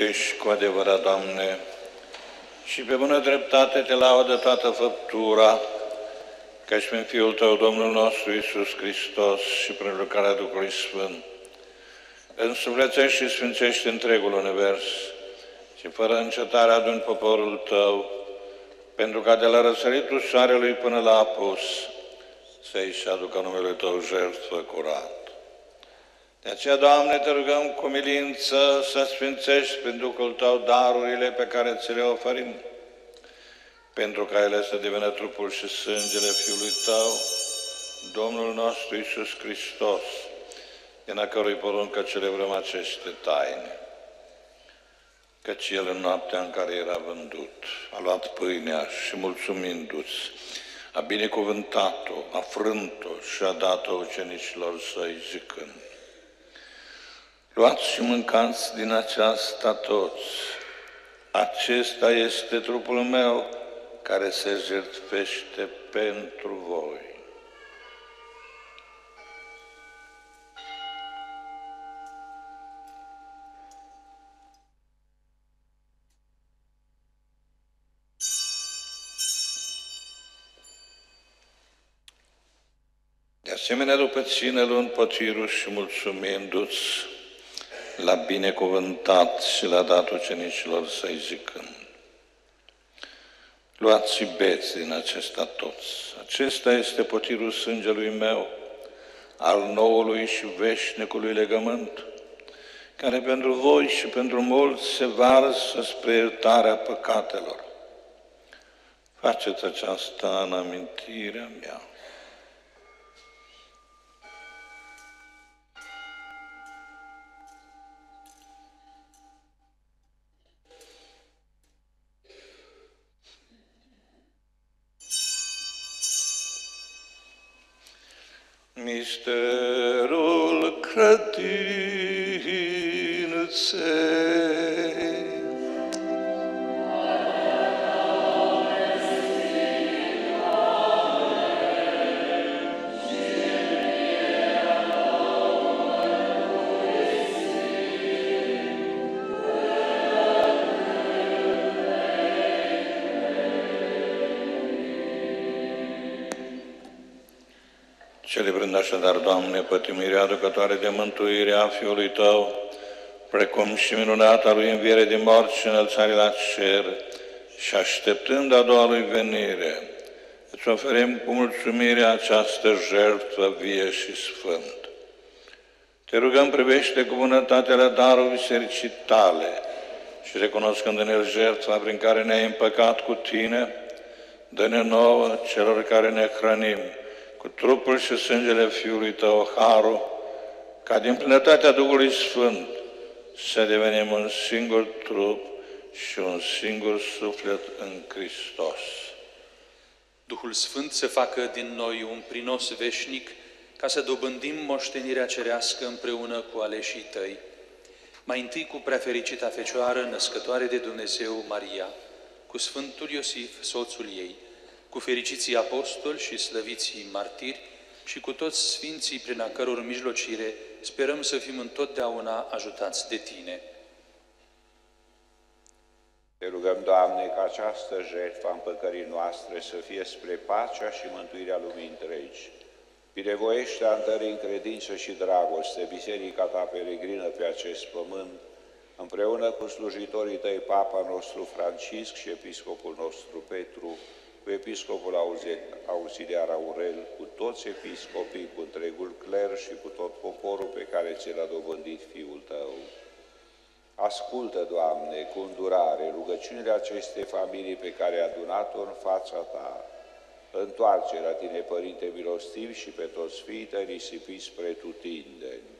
Sfântești cu adevărat, Doamne, și pe bună dreptate te laudă toată făptura, ca și prin Fiul Tău, Domnul nostru Iisus Hristos și prin lucrarea Duhului Sfânt. Însuflețești și sfințești întregul univers și fără încetare adun poporul Tău, pentru ca de la răsăritul soarelui până la apus să-i și aducă numele Tău jertfă curat. De aceea, Doamne, te rugăm cu milință să sfințești prin Duhul Tău darurile pe care ți le oferim, pentru ca ele să devină trupul și sângele Fiului Tău, Domnul nostru Iisus Hristos, din a cărui poruncă celebrăm aceste taine. Căci El în noaptea în care era vândut, a luat pâinea și mulțumindu-ți, a binecuvântat-o, a frânt-o și a dat-o ucenicilor săi zicând, Luați și mâncați din aceasta toți. Acesta este trupul meu care se jertfește pentru voi. De asemenea, după cine luând pătirul și mulțumindu-ți, l-a binecuvântat și l-a dat ucenicilor să-i zicând. Luați și beți din acesta toți. Acesta este potirul sângelui meu, al noului și veșnicului legământ, care pentru voi și pentru mulți se varsă spre iertarea păcatelor. Faceți aceasta în amintirea mea. Misterul credinței. Celebrând așadar, Doamne, pătimirea aducătoare de mântuire a Fiului Tău, precum și minunata Lui înviere din morți și înălțare la cer, și așteptând a doua Lui venire, îți oferim cu mulțumire această jertfă vie și sfânt. Te rugăm, privește cu bunătate la darul bisericii tale și recunoscând în el jertfa prin care ne-ai împăcat cu tine, dă-ne nouă celor care ne hrănim, cu trupul și sângele Fiului Tău, Harul, ca din plinătatea Duhului Sfânt să devenim un singur trup și un singur suflet în Hristos. Duhul Sfânt să facă din noi un prinos veșnic ca să dobândim moștenirea cerească împreună cu aleșii Tăi. Mai întâi cu prefericita Fecioară, născătoare de Dumnezeu, Maria, cu Sfântul Iosif, soțul ei, cu fericiții apostoli și slăviții martiri și cu toți sfinții prin a căror mijlocire sperăm să fim întotdeauna ajutați de Tine. Te rugăm, Doamne, ca această jertfă a împăcării noastre să fie spre pacea și mântuirea lumii întregi. Binevoiește a întări în credință și dragoste Biserica Ta peregrină pe acest pământ, împreună cu slujitorii Tăi, Papa nostru Francisc și Episcopul nostru Petru, cu episcopul auxiliar Aurel, cu toți episcopii, cu întregul cler și cu tot poporul pe care ți l-a dobândit Fiul Tău. Ascultă, Doamne, cu îndurare rugăciunile acestei familii pe care ai adunat-o în fața Ta. Întoarce la Tine, Părinte milostiv, și pe toți fiii Tăi risipiți spre tutindeni.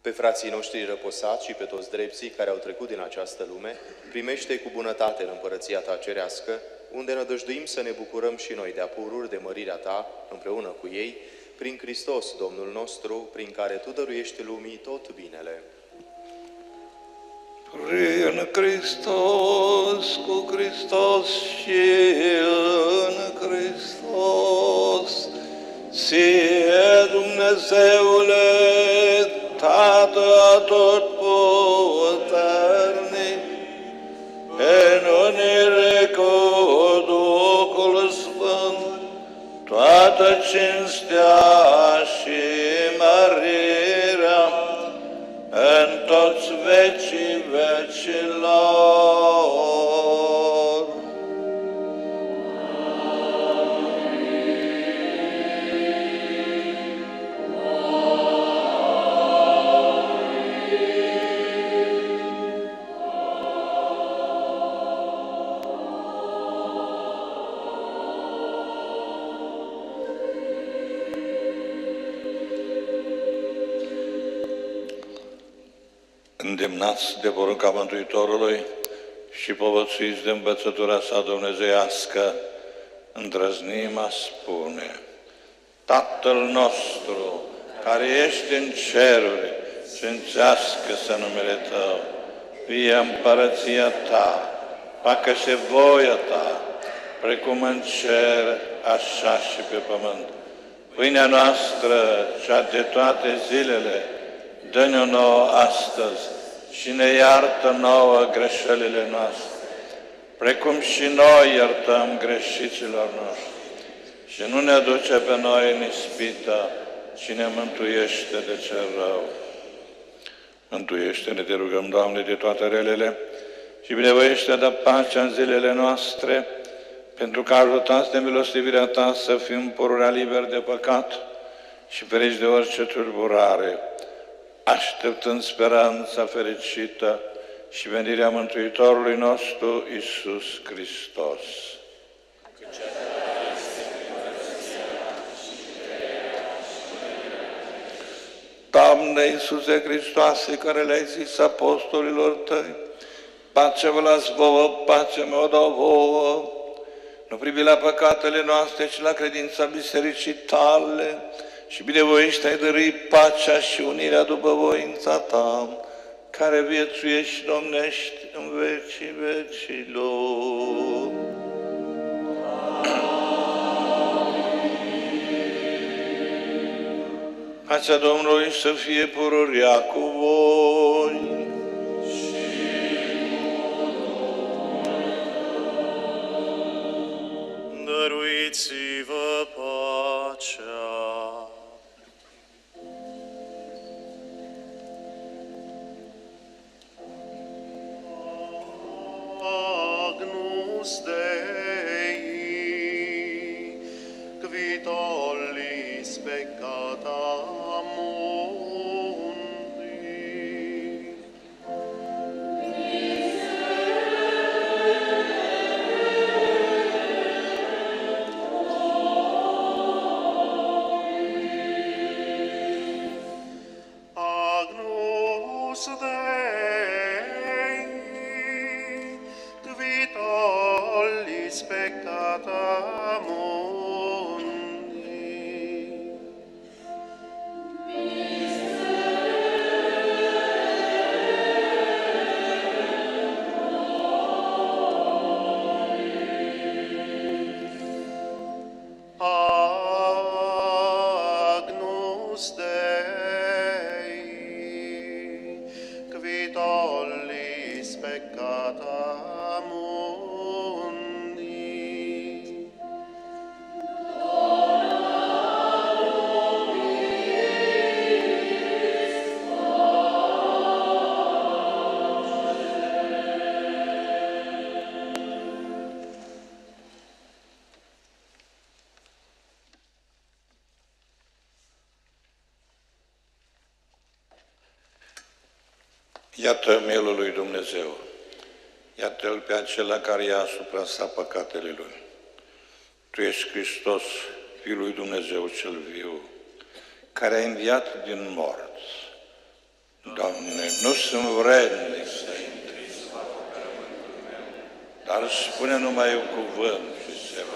Pe frații noștri răposați și pe toți drepții care au trecut din această lume, primește cu bunătate în împărăția Ta cerească, unde nădăjduim să ne bucurăm și noi de apururi de mărirea Ta, împreună cu ei, prin Hristos, Domnul nostru, prin care Tu dăruiești lumii tot binele. Prin Hristos, cu Hristos și în Hristos, ție Dumnezeule, Tatăl, Tată tot puternic, toată cinstea și mărirea în toți vecii vecilor. Îndemnați de porunca Mântuitorului și povățuiți de învățătura sa dumnezeiască, îndrăznim a spune, Tatăl nostru, care ești în ceruri, sfințească-se numele Tău, fie împărăția Ta, facă-se voia Ta, precum în cer, așa și pe pământ. Pâinea noastră, cea de toate zilele, dă-ne nouă astăzi și ne iartă nouă greșelile noastre, precum și noi iertăm greșiților noștri. Și nu ne duce pe noi în ispită, ci ne mântuiește de cel rău. Mântuiește-ne, te rugăm, Doamne, de toate relele și binevoiește de pacea în zilele noastre, pentru că ajutați de milostivirea Ta să fim pururea liber de păcat și ferici de orice turburare, așteptând speranța fericită și venirea Mântuitorului nostru, Isus Hristos. Doamne Iisuse Hristoase, care le-ai zis apostolilor tăi, pace vă las vouă, pace mă dau vouă, nu privi la păcatele noastre, ci la credința bisericii tale și binevoiește ai dărui pacea și unirea după voința ta, care viețuiești și domnești în vecii vecilor. Pacea Domnului să fie pururia cu voi. Dăruiți-vă pacea. Agnus Dei, peccata. Iată mielul lui Dumnezeu. Iată-L pe acela care ia asupra sa păcatele lui. Tu ești Hristos, Fiul lui Dumnezeu cel viu, care a înviat din morți. Doamne, nu sunt vrednic să intri în slavă pământul meu, dar spune numai un cuvânt și se va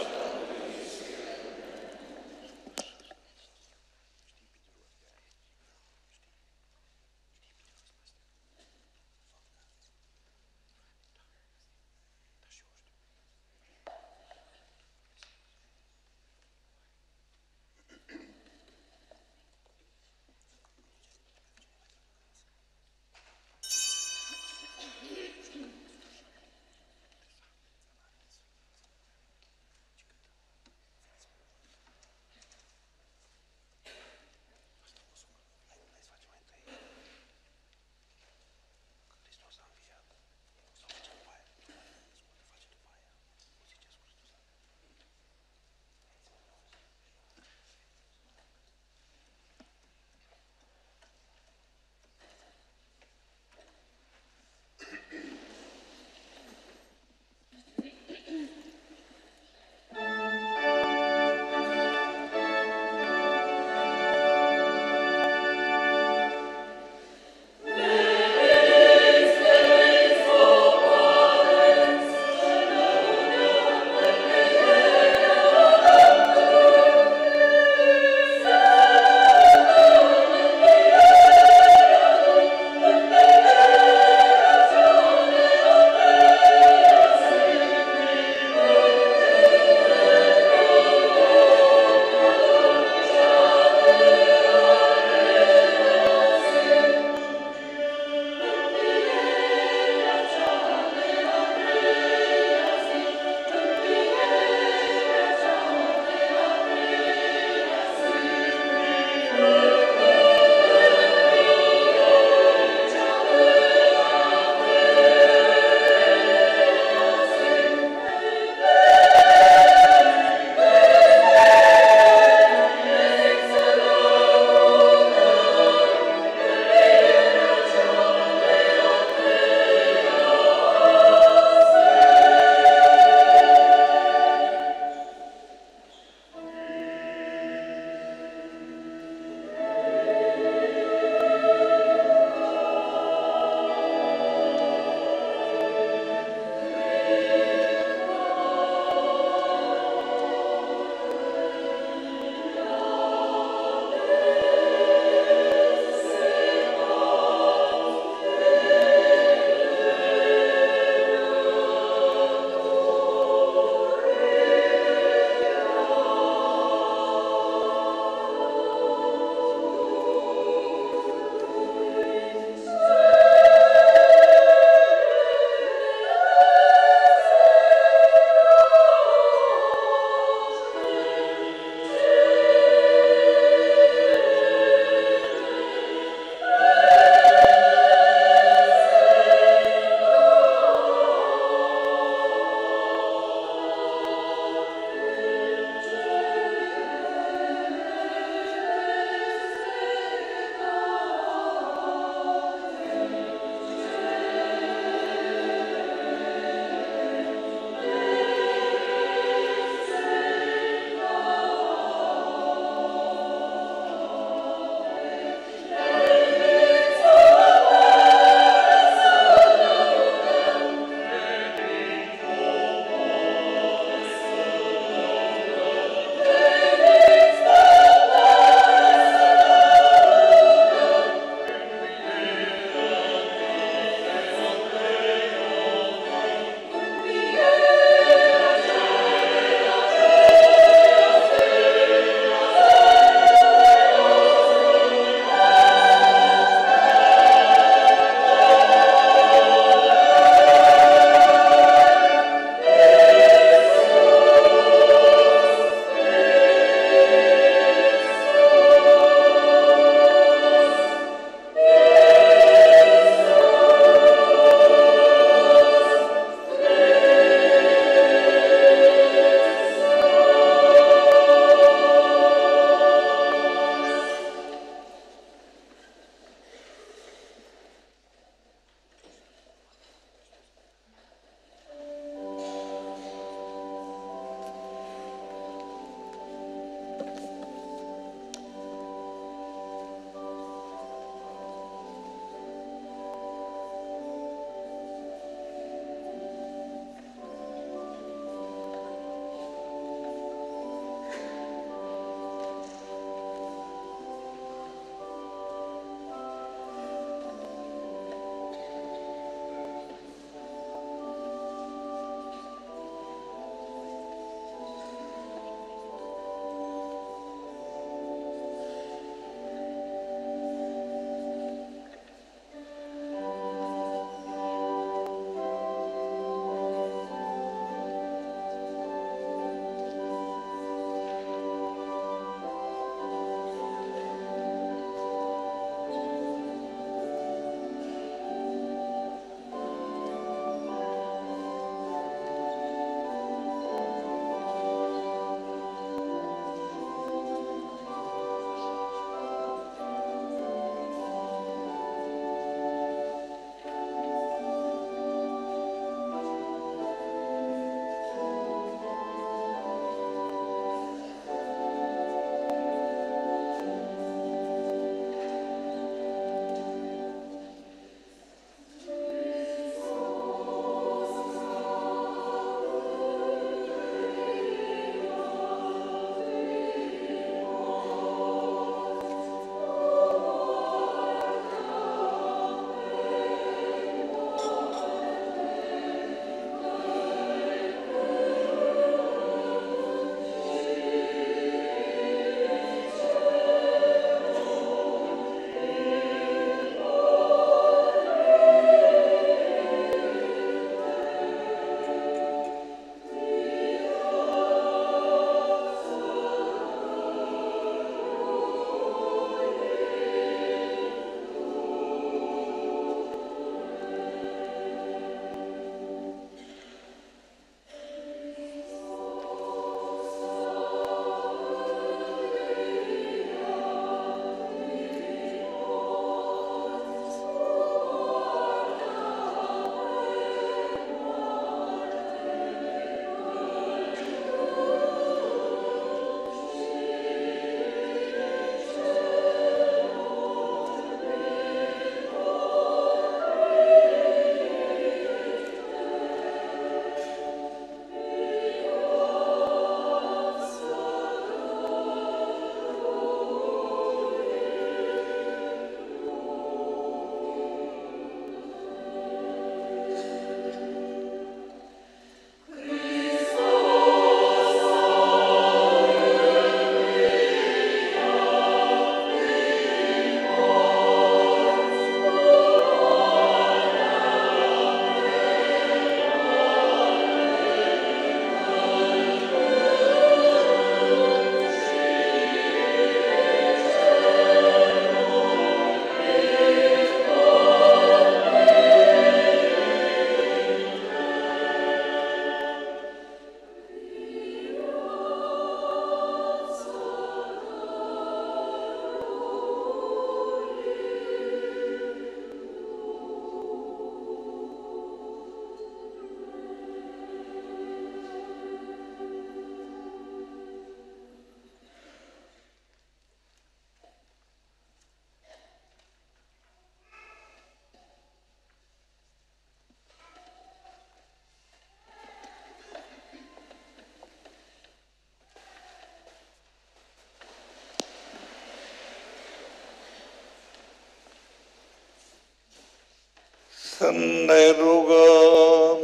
Să ne rugăm.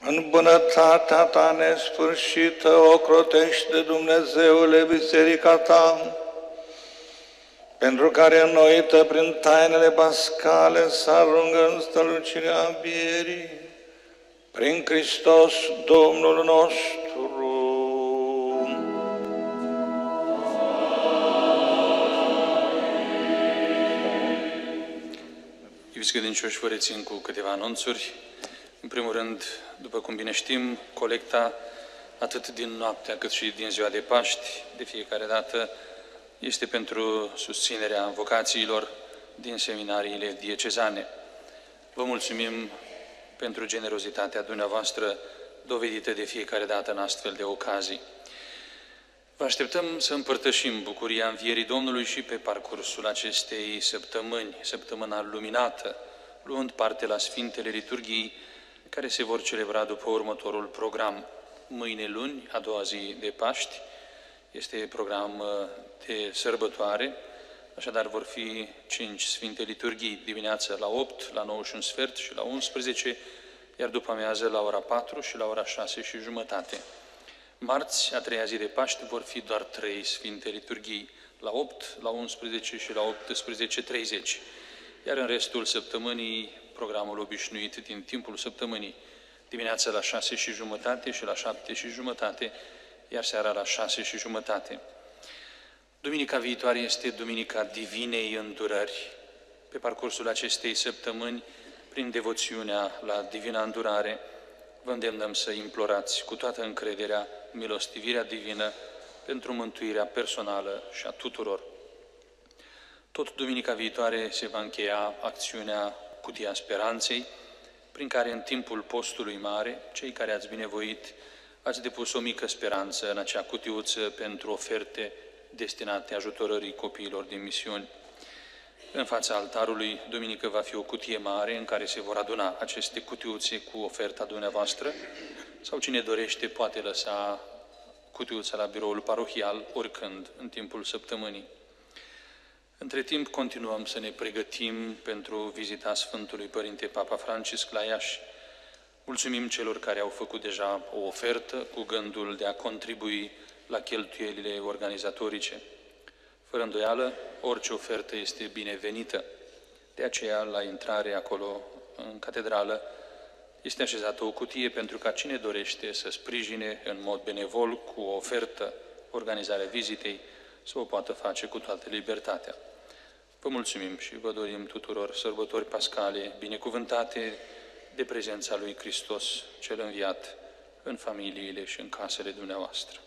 În bunătatea ta nesfârșită, ocrotește Dumnezeule Biserica ta, pentru care înnoită prin tainele pascale să arungă în strălucirea învierii, prin Hristos Domnul nostru. Iubiți credincioși, vă rețin cu câteva anunțuri. În primul rând, după cum bine știm, colecta atât din noaptea cât și din ziua de Paști, de fiecare dată, este pentru susținerea vocațiilor din seminariile diecezane. Vă mulțumim pentru generozitatea dumneavoastră dovedită de fiecare dată în astfel de ocazii. Vă așteptăm să împărtășim bucuria învierii Domnului și pe parcursul acestei săptămâni, săptămâna luminată, luând parte la Sfintele Liturghii, care se vor celebra după următorul program. Mâine luni, a doua zi de Paști, este program uh, de sărbătoare, așadar vor fi cinci Sfinte Liturghii, dimineața la 8, la 9 și un sfert și la 11, iar după amiază la ora 4 și la ora 6 și jumătate. Marți, a treia zi de Paște, vor fi doar trei Sfinte Liturghii, la 8, la 11 și la 18.30. Iar în restul săptămânii, programul obișnuit din timpul săptămânii, dimineața la 6 și jumătate și la 7 și jumătate, iar seara la 6 și jumătate. Duminica viitoare este Duminica Divinei Îndurări. Pe parcursul acestei săptămâni, prin devoțiunea la Divina Îndurare, vă îndemnăm să implorați cu toată încrederea milostivirea divină pentru mântuirea personală și a tuturor. Tot duminica viitoare se va încheia acțiunea Cutia Speranței, prin care în timpul postului mare, cei care ați binevoit, ați depus o mică speranță în acea cutiuță pentru oferte destinate ajutorării copiilor din misiuni. În fața altarului, duminică va fi o cutie mare în care se vor aduna aceste cutiuțe cu oferta dumneavoastră sau cine dorește poate lăsa cutiuța la biroul parohial oricând în timpul săptămânii. Între timp continuăm să ne pregătim pentru vizita Sfântului Părinte Papa Francisc la Iași. Mulțumim celor care au făcut deja o ofertă cu gândul de a contribui la cheltuielile organizatorice. Fără îndoială, orice ofertă este binevenită. De aceea, la intrare acolo, în catedrală, este așezată o cutie pentru ca cine dorește să sprijine în mod benevol cu o ofertă organizarea vizitei, să o poată face cu toată libertatea. Vă mulțumim și vă dorim tuturor sărbători pascale binecuvântate de prezența lui Hristos, cel înviat, în familiile și în casele dumneavoastră.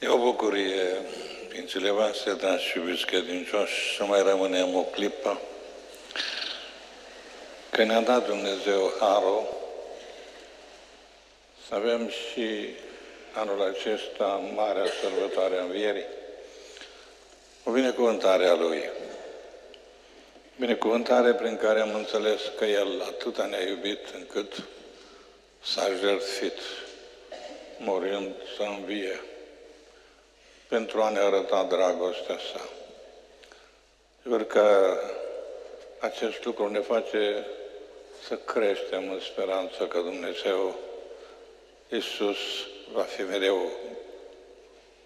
E o bucurie, Sfințile voastre, dragi și iubiți credincioși, să mai rămânem o clipă că ne-a dat Dumnezeu harul să avem și anul acesta marea sărbătoare a Învierii, o binecuvântare a Lui. Binecuvântare prin care am înțeles că El atâta ne-a iubit încât s-a jertfit, morind să învie pentru a ne arăta dragostea sa. Sigur că acest lucru ne face să creștem în speranță că Dumnezeu, Iisus, va fi mereu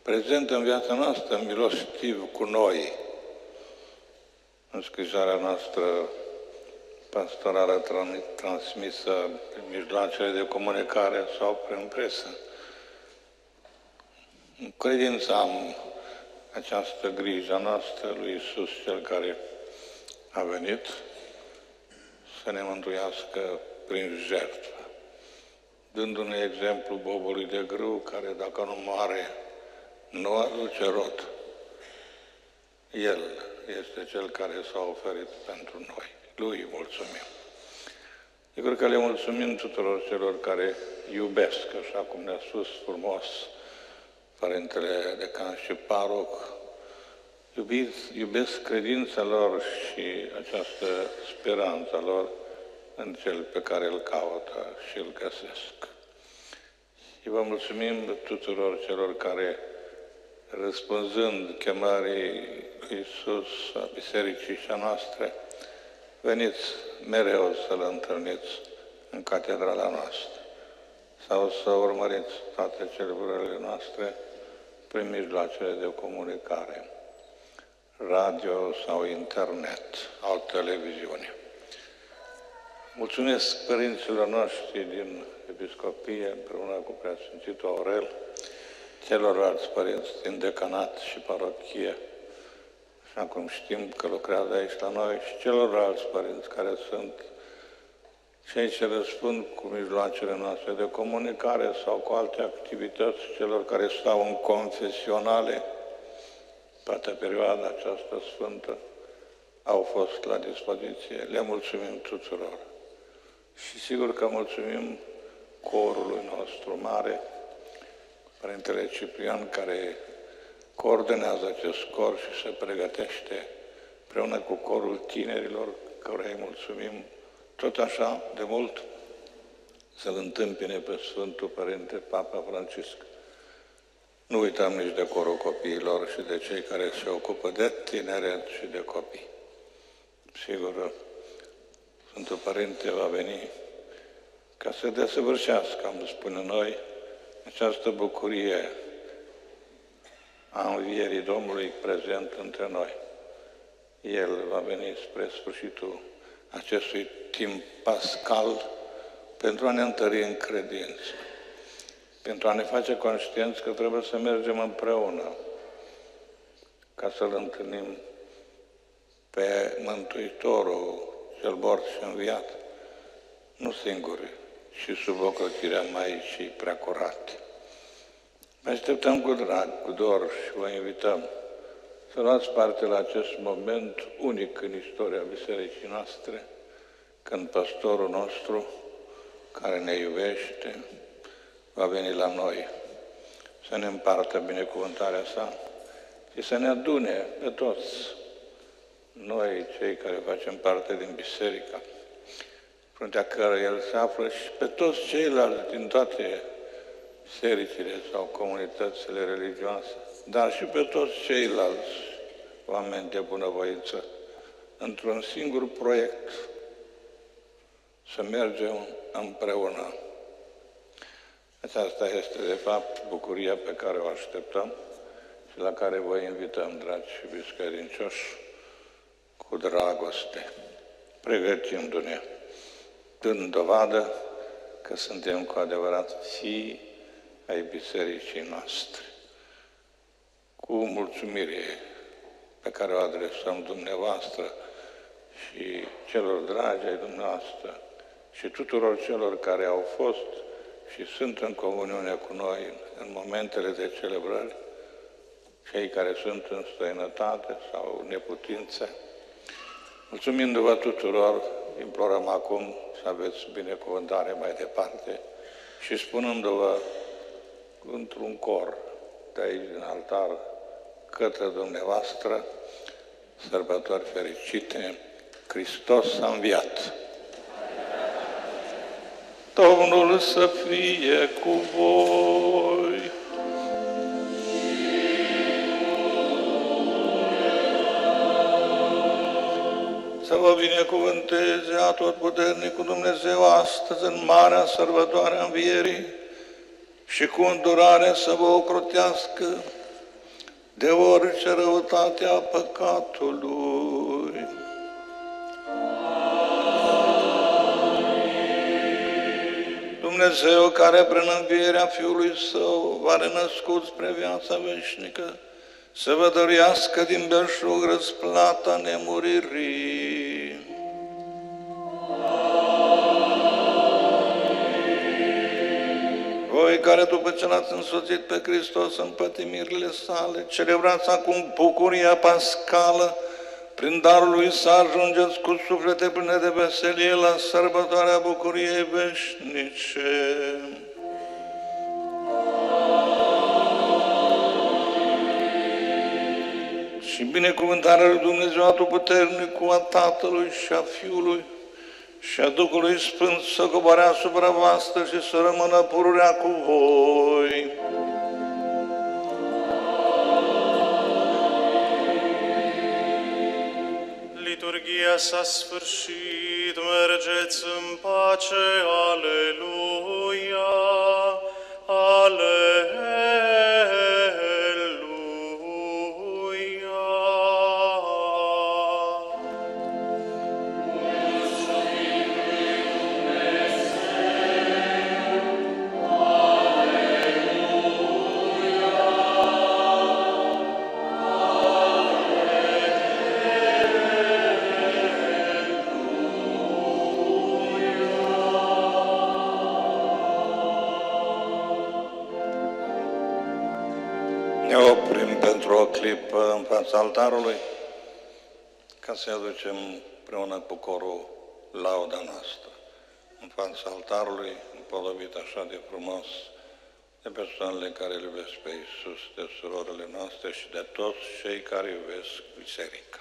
prezent în viața noastră, milostiv cu noi. În scrisoarea noastră pastorală transmisă prin mijloacele de comunicare sau prin presă. În credință am această grijă noastră lui Isus, Cel care a venit să ne mântuiască prin jertfă, dându-ne exemplu bobului de grâu, care dacă nu moare, nu aduce rod. El este Cel care s-a oferit pentru noi. Lui mulțumim. Eu cred că le mulțumim tuturor celor care iubesc, așa cum ne-a spus frumos Părintele Decan și Paroc, iubiți, iubesc credința lor și această speranță lor în cel pe care îl caută și îl găsesc. Și vă mulțumim tuturor celor care, răspunzând chemării lui Iisus a Bisericii și a noastre, veniți mereu să-L întâlniți în catedrala noastră sau să urmăriți toate celebrările noastre prin mijloacele de comunicare, radio sau internet, au televiziune. Mulțumesc părinților noștri din Episcopie, împreună cu Preasfințitul Aurel, celorlalți părinți din decanat și parochie, așa cum știm că lucrează aici la noi, și celorlalți părinți care sunt cei ce răspund cu mijloacele noastre de comunicare sau cu alte activități, celor care stau în confesionale, toată perioada aceasta sfântă, au fost la dispoziție. Le mulțumim tuturor. Și sigur că mulțumim corului nostru mare, Părintele Ciprian, care coordonează acest cor și se pregătește împreună cu corul tinerilor, care îi mulțumim tot așa de mult să-L întâmpine pe Sfântul Părinte Papa Francisc. Nu uităm nici de corul copiilor și de cei care se ocupă de tineret și de copii. Sigur, Sfântul Părinte va veni ca să desăvârșească, am spune noi, această bucurie a învierii Domnului prezent între noi. El va veni spre sfârșitul acestui timp pascal pentru a ne întări în credință, pentru a ne face conștienți că trebuie să mergem împreună ca să-L întâlnim pe Mântuitorul cel mort și înviat, nu singuri, și sub ocrotirea Maicii prea curate. Vă așteptăm cu drag, cu dor și vă invităm să luați parte la acest moment unic în istoria Bisericii noastre, când pastorul nostru, care ne iubește, va veni la noi. Să ne împartă binecuvântarea sa și să ne adune pe toți noi, cei care facem parte din biserica, fruntea care el se află și pe toți ceilalți din toate bisericile sau comunitățile religioase, dar și pe toți ceilalți oameni de bunăvoință, într-un singur proiect, să mergem împreună. Aceasta este, de fapt, bucuria pe care o așteptăm și la care vă invităm, dragi și biscărincioși, cu dragoste, pregătindu-ne, dând dovadă că suntem cu adevărat fii ai bisericii noastre. Cu mulțumire pe care o adresăm dumneavoastră și celor dragi ai dumneavoastră și tuturor celor care au fost și sunt în comuniune cu noi în momentele de celebrări, cei care sunt în străinătate sau neputințe. Mulțumindu-vă tuturor, implorăm acum să aveți binecuvântare mai departe și spunându-vă într-un cor de aici din altar către dumneavoastră, sărbători fericite, Hristos a înviat. Domnul să fie cu voi. Să vă binecuvânteze atotputernicul Dumnezeu astăzi în marea sărbătoare a învierii și cu îndurare să vă ocrotească de orice răutate a păcatului. Dumnezeu care prin învierea Fiului Său va renăscut spre viața veșnică, să vă dăruiască din belșug răsplata nemuririi. Voi care după ce l-ați însoțit pe Hristos în pătimirile sale, celebrați acum bucuria pascală, prin darul lui să ajungeți cu suflete pline de veselie la sărbătoarea bucuriei veșnice. Și binecuvântarea lui Dumnezeu Atotputernic cu a Tatălui și a Fiului și a Duhului Sfânt să coboare asupra voastră și să rămână pururea cu voi. Liturghia s-a sfârșit, mergeți în pace, aleluia, aleluia. clipă uh, în fața altarului ca să aducem împreună cu corul lauda noastră în fața altarului, împodobit așa de frumos de persoanele care îl iubesc pe Iisus, de surorile noastre și de toți cei care iubesc biserica.